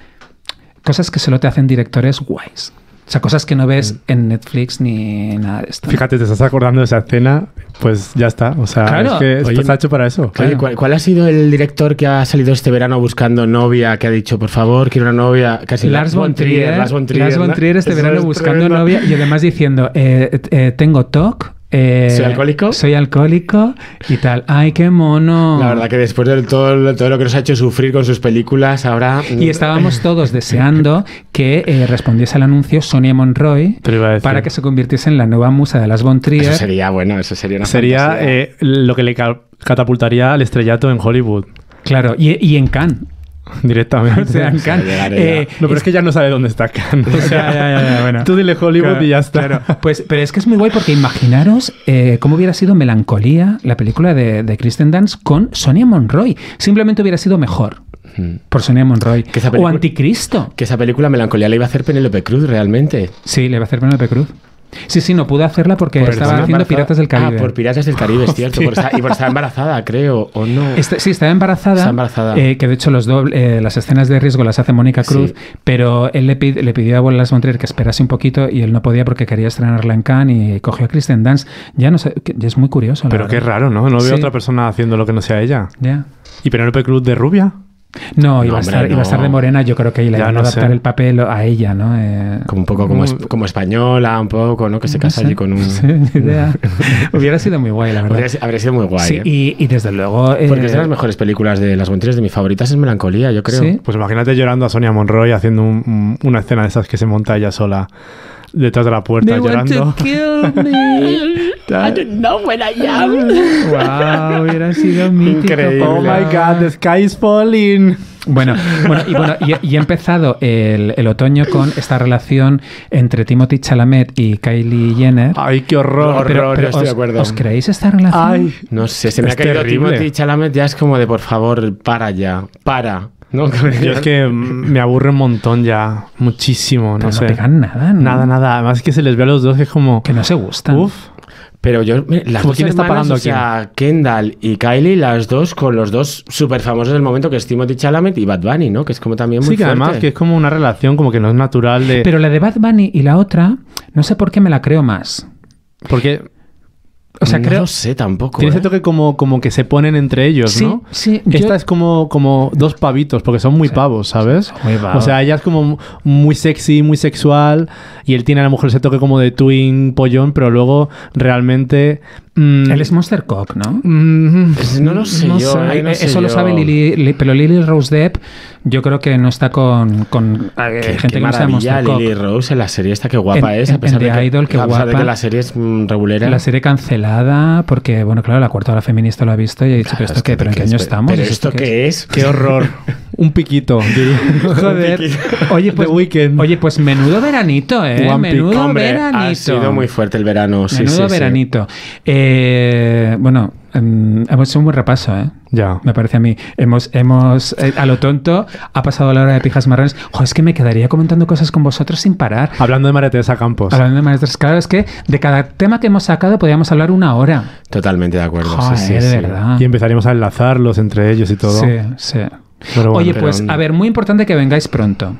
Speaker 4: cosas que solo te hacen directores guays. O sea, cosas que no ves en Netflix ni nada de esto.
Speaker 6: Fíjate, te estás acordando de esa escena, pues ya está. O sea,
Speaker 4: Claro.
Speaker 6: es que
Speaker 5: Oye,
Speaker 6: está hecho para eso.
Speaker 4: Claro.
Speaker 5: Oye, ¿cuál, cuál ha sido el director que ha salido este verano buscando novia, que ha dicho, por favor, quiero una novia? Casi
Speaker 4: Lars von Trier,
Speaker 5: Lars von Trier,
Speaker 4: Lars von
Speaker 5: ¿no?
Speaker 4: Trier este
Speaker 5: Eso
Speaker 4: verano
Speaker 5: es
Speaker 4: buscando
Speaker 5: tremendo.
Speaker 4: novia y además diciendo, eh, eh, tengo TOC. Eh,
Speaker 5: ¿Soy alcohólico?
Speaker 4: Soy alcohólico y tal. ¡Ay, qué mono!
Speaker 5: La verdad que después de todo, lo- todo lo que nos ha hecho sufrir con sus películas, ahora...
Speaker 4: Y estábamos todos deseando que eh, respondiese al anuncio Sonia Monroy para que se convirtiese en la nueva musa de Lars von Trier.
Speaker 5: Eso sería bueno, eso sería una
Speaker 6: Sería eh, lo que le ca- catapultaría al estrellato en Hollywood
Speaker 4: Claro, y, y en Cannes.
Speaker 6: directamente.
Speaker 4: O sea,
Speaker 5: llegaré
Speaker 4: Eh,
Speaker 6: no, pero es que ya no sabe dónde está Khan. O sea,
Speaker 4: Ya, ya, ya, bueno.
Speaker 6: tú dile Hollywood
Speaker 4: Claro,
Speaker 6: y ya está.
Speaker 4: claro. Pues, pero es que es muy guay porque imaginaros eh, cómo hubiera sido Melancolía, la película de, de Kristen Dance, con Sonia Monroy. Simplemente hubiera sido mejor por Sonia Monroy.
Speaker 5: Que esa
Speaker 4: O Anticristo.
Speaker 5: Que esa película Melancolía la iba a hacer Penélope Cruz, realmente.
Speaker 4: Sí, le va a hacer Penélope Cruz. Sí, sí, no pudo hacerla porque
Speaker 5: Por
Speaker 4: estaba haciendo
Speaker 5: embarazada.
Speaker 4: Piratas del Caribe.
Speaker 5: Ah, por Piratas del Caribe, es cierto. por estar- y por estar embarazada, creo, o no.
Speaker 4: Este- sí, estaba embarazada.
Speaker 5: Está embarazada.
Speaker 4: eh, que de hecho los doble- eh, las escenas de riesgo las hace Mónica Cruz,
Speaker 5: Sí.
Speaker 4: pero él le, pid- le pidió a Lars von Trier que esperase un poquito y él no podía porque quería estrenarla en Cannes y cogió a Kristen Dance. Ya no sé, ya es muy curioso. la
Speaker 6: Pero qué raro, ¿no? No veo
Speaker 4: Sí.
Speaker 6: otra persona haciendo lo que no sea ella.
Speaker 4: Ya.
Speaker 6: ¿Y Penélope Cruz de rubia?
Speaker 4: No,
Speaker 5: No,
Speaker 4: iba, a estar, iba a estar
Speaker 5: no.
Speaker 4: de morena, yo creo que le
Speaker 6: Ya
Speaker 4: iban a adaptar
Speaker 6: sé.
Speaker 4: el papel a ella, ¿no? Eh,
Speaker 5: Como un poco como, es- como española, un poco, ¿no? Que se
Speaker 4: no
Speaker 5: casa
Speaker 4: sé,
Speaker 5: allí con un...
Speaker 4: no sé, ni idea. Hubiera sido muy guay, la verdad.
Speaker 5: Habría, habría sido muy guay,
Speaker 4: Sí,
Speaker 5: ¿eh?
Speaker 4: y, y desde luego... eh,
Speaker 5: Porque es de las mejores películas de las Montriers, de mis favoritas es Melancolía, yo creo.
Speaker 4: Sí.
Speaker 6: Pues imagínate llorando a Sonia Monroy haciendo un- un- una escena de esas que se monta ella sola detrás de la puerta
Speaker 4: They want
Speaker 6: llorando.
Speaker 4: to kill me. I don't know when I am. Wow, hubiera sido mítico.
Speaker 5: Increíble.
Speaker 6: Oh my god, the sky is falling.
Speaker 4: Bueno, bueno, y, bueno y, y he empezado el, el otoño con esta relación entre Timothy Chalamet y Kylie Jenner.
Speaker 6: Ay, qué horror.
Speaker 5: Horror. yo estoy
Speaker 4: os,
Speaker 5: de acuerdo.
Speaker 4: ¿os creéis esta relación?
Speaker 6: Ay,
Speaker 5: No sé, se me ha caído
Speaker 6: terrible.
Speaker 5: Timothy Chalamet, ya es como de, por favor, para ya, para. ¿No?
Speaker 6: yo es que me aburre un montón ya. Muchísimo, no
Speaker 4: Pero no
Speaker 6: sé.
Speaker 4: pegan nada, ¿no?
Speaker 6: Nada, nada. Además es que se les ve a los dos que es como...
Speaker 4: Que no se gustan.
Speaker 6: Uf.
Speaker 5: Pero yo, mira, las dos
Speaker 6: quién está
Speaker 5: hermanas,
Speaker 6: pagando
Speaker 5: o sea, Kendall y Kylie, las dos con los dos súper famosos del momento, que es Timothy Chalamet y Bad Bunny, ¿no? Que es como también muy
Speaker 6: Sí, que además que es como una relación como que no es natural de...
Speaker 4: Pero la de Bad Bunny y la otra, no sé por qué me la creo más.
Speaker 6: Porque
Speaker 4: O sea,
Speaker 5: no
Speaker 4: creo...
Speaker 5: lo sé tampoco.
Speaker 6: tiene
Speaker 5: ¿eh?
Speaker 6: ese toque como, como que se ponen entre ellos,
Speaker 4: Sí,
Speaker 6: ¿no?
Speaker 4: sí,
Speaker 6: Esta
Speaker 4: yo-
Speaker 6: es como, como dos pavitos, porque son muy pavos, ¿sabes?
Speaker 4: muy pavos.
Speaker 6: O sea, ella es como muy sexy, muy sexual, y él tiene a lo mejor ese toque como de twin pollón, pero luego realmente... mm,
Speaker 4: Él es Monster Cock, ¿no?
Speaker 6: mm,
Speaker 5: Pues no lo sé
Speaker 4: No
Speaker 5: yo.
Speaker 4: sé,
Speaker 5: no sé
Speaker 4: eso lo
Speaker 5: yo.
Speaker 4: sabe Lily, Li- pero Lily Rose Depp, yo creo que no está con, con eh,
Speaker 5: Qué,
Speaker 4: gente
Speaker 5: qué
Speaker 4: que no sea
Speaker 5: maravilla
Speaker 4: Monster Cock.
Speaker 5: Lily Rose en la serie esta, qué guapa
Speaker 4: En-
Speaker 5: es, a pesar,
Speaker 4: en
Speaker 5: de,
Speaker 4: The
Speaker 5: que,
Speaker 4: Idol, qué
Speaker 5: a pesar de
Speaker 4: guapa.
Speaker 5: que la serie es mm, regulera.
Speaker 4: La serie cancelada, porque, bueno, claro, la cuarta hora feminista lo ha visto y ha dicho,
Speaker 5: Claro,
Speaker 4: ¿pero esto
Speaker 5: es que
Speaker 4: qué? ¿Pero en qué
Speaker 5: es-
Speaker 4: año estamos?
Speaker 5: ¿Pero
Speaker 4: ¿Es
Speaker 5: esto qué es?
Speaker 6: ¡Qué horror! Un piquito.
Speaker 4: Joder. Oye, pues,
Speaker 6: The Weeknd.
Speaker 4: oye, pues menudo veranito, ¿eh?
Speaker 6: One
Speaker 4: menudo
Speaker 5: Hombre,
Speaker 4: veranito.
Speaker 5: ha sido muy fuerte el verano. Sí,
Speaker 4: menudo
Speaker 5: sí, sí.
Speaker 4: veranito. Eh, bueno, em, hemos hecho un buen repaso, ¿eh?
Speaker 6: Ya.
Speaker 4: Me parece a mí. Hemos, hemos eh, a lo tonto, ha pasado la hora de pijas marrones. Joder, es que me quedaría comentando cosas con vosotros sin parar.
Speaker 6: Hablando de María Teresa Campos.
Speaker 4: Hablando de maestros, claro, es que de cada tema que hemos sacado podríamos hablar una hora.
Speaker 5: Totalmente de acuerdo.
Speaker 4: Joder,
Speaker 5: sí, sí,
Speaker 4: de
Speaker 5: sí.
Speaker 4: verdad.
Speaker 6: Y empezaríamos a enlazarlos entre ellos y todo.
Speaker 4: Sí, sí.
Speaker 6: Pero bueno,
Speaker 4: Oye, pues a ver, muy importante que vengáis pronto.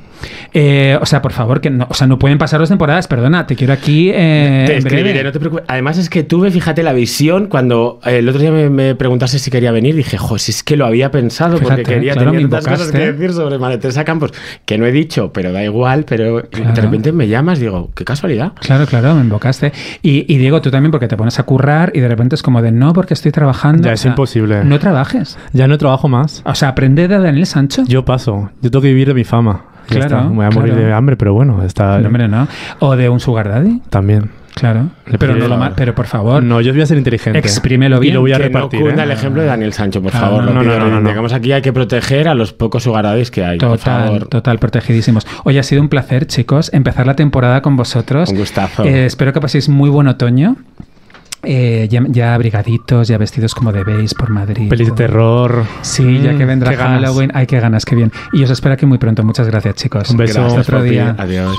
Speaker 4: Eh, o sea, por favor, que no, o sea, no pueden pasar dos temporadas, perdona, te quiero aquí eh,
Speaker 5: Te
Speaker 4: en breve.
Speaker 5: escribiré, no te preocupes. Además es que tuve, fíjate, la visión cuando eh, el otro día me, me preguntaste si quería venir, dije, jo, si es que lo había pensado
Speaker 4: Fíjate,
Speaker 5: porque quería
Speaker 4: claro,
Speaker 5: tener
Speaker 4: me
Speaker 5: tantas cosas que
Speaker 4: invocaste.
Speaker 5: decir sobre María Teresa Campos, que no he dicho, pero da igual, pero
Speaker 4: Claro.
Speaker 5: de repente me llamas, digo, qué casualidad.
Speaker 4: Claro, claro, me invocaste. Y, y Diego, tú también, porque te pones a currar y de repente es como de no, porque estoy trabajando.
Speaker 6: Ya
Speaker 4: O
Speaker 6: es
Speaker 4: sea,
Speaker 6: imposible.
Speaker 4: No trabajes.
Speaker 6: Ya no trabajo más.
Speaker 4: O sea, aprende de Daniel Sancho.
Speaker 6: Yo paso. Yo tengo que vivir de mi fama.
Speaker 4: Claro,
Speaker 6: está. Me voy a morir
Speaker 4: claro.
Speaker 6: de hambre, pero bueno, está
Speaker 4: No, hombre, no. O de un sugar daddy.
Speaker 6: también.
Speaker 4: Claro.
Speaker 6: Le
Speaker 4: Pero, no lo pero por favor,
Speaker 6: No, yo voy a ser inteligente.
Speaker 4: exprímelo bien.
Speaker 6: Y lo voy a
Speaker 5: que
Speaker 6: repartir.
Speaker 5: no cunda
Speaker 6: ¿eh?
Speaker 5: el ejemplo de Daniel Sancho, por
Speaker 4: Ah,
Speaker 5: favor.
Speaker 4: no,
Speaker 6: no, no, no, no.
Speaker 5: Digamos, aquí hay que proteger a los pocos sugaradis que hay, por
Speaker 4: Total,
Speaker 5: favor.
Speaker 4: total, protegidísimos. Hoy ha sido un placer, chicos, empezar la temporada con vosotros.
Speaker 5: Un gustazo.
Speaker 4: Eh, espero que paséis muy buen otoño. Eh, ya, ya abrigaditos, ya vestidos como debéis por Madrid.
Speaker 6: Pelis de terror.
Speaker 4: Sí, ya
Speaker 6: Mm,
Speaker 4: que vendrá
Speaker 6: qué ganas.
Speaker 4: Halloween. Ay, qué ganas, qué bien. Y os espero aquí muy pronto. Muchas gracias, chicos.
Speaker 6: Un beso.
Speaker 4: Hasta otro día.
Speaker 5: Adiós.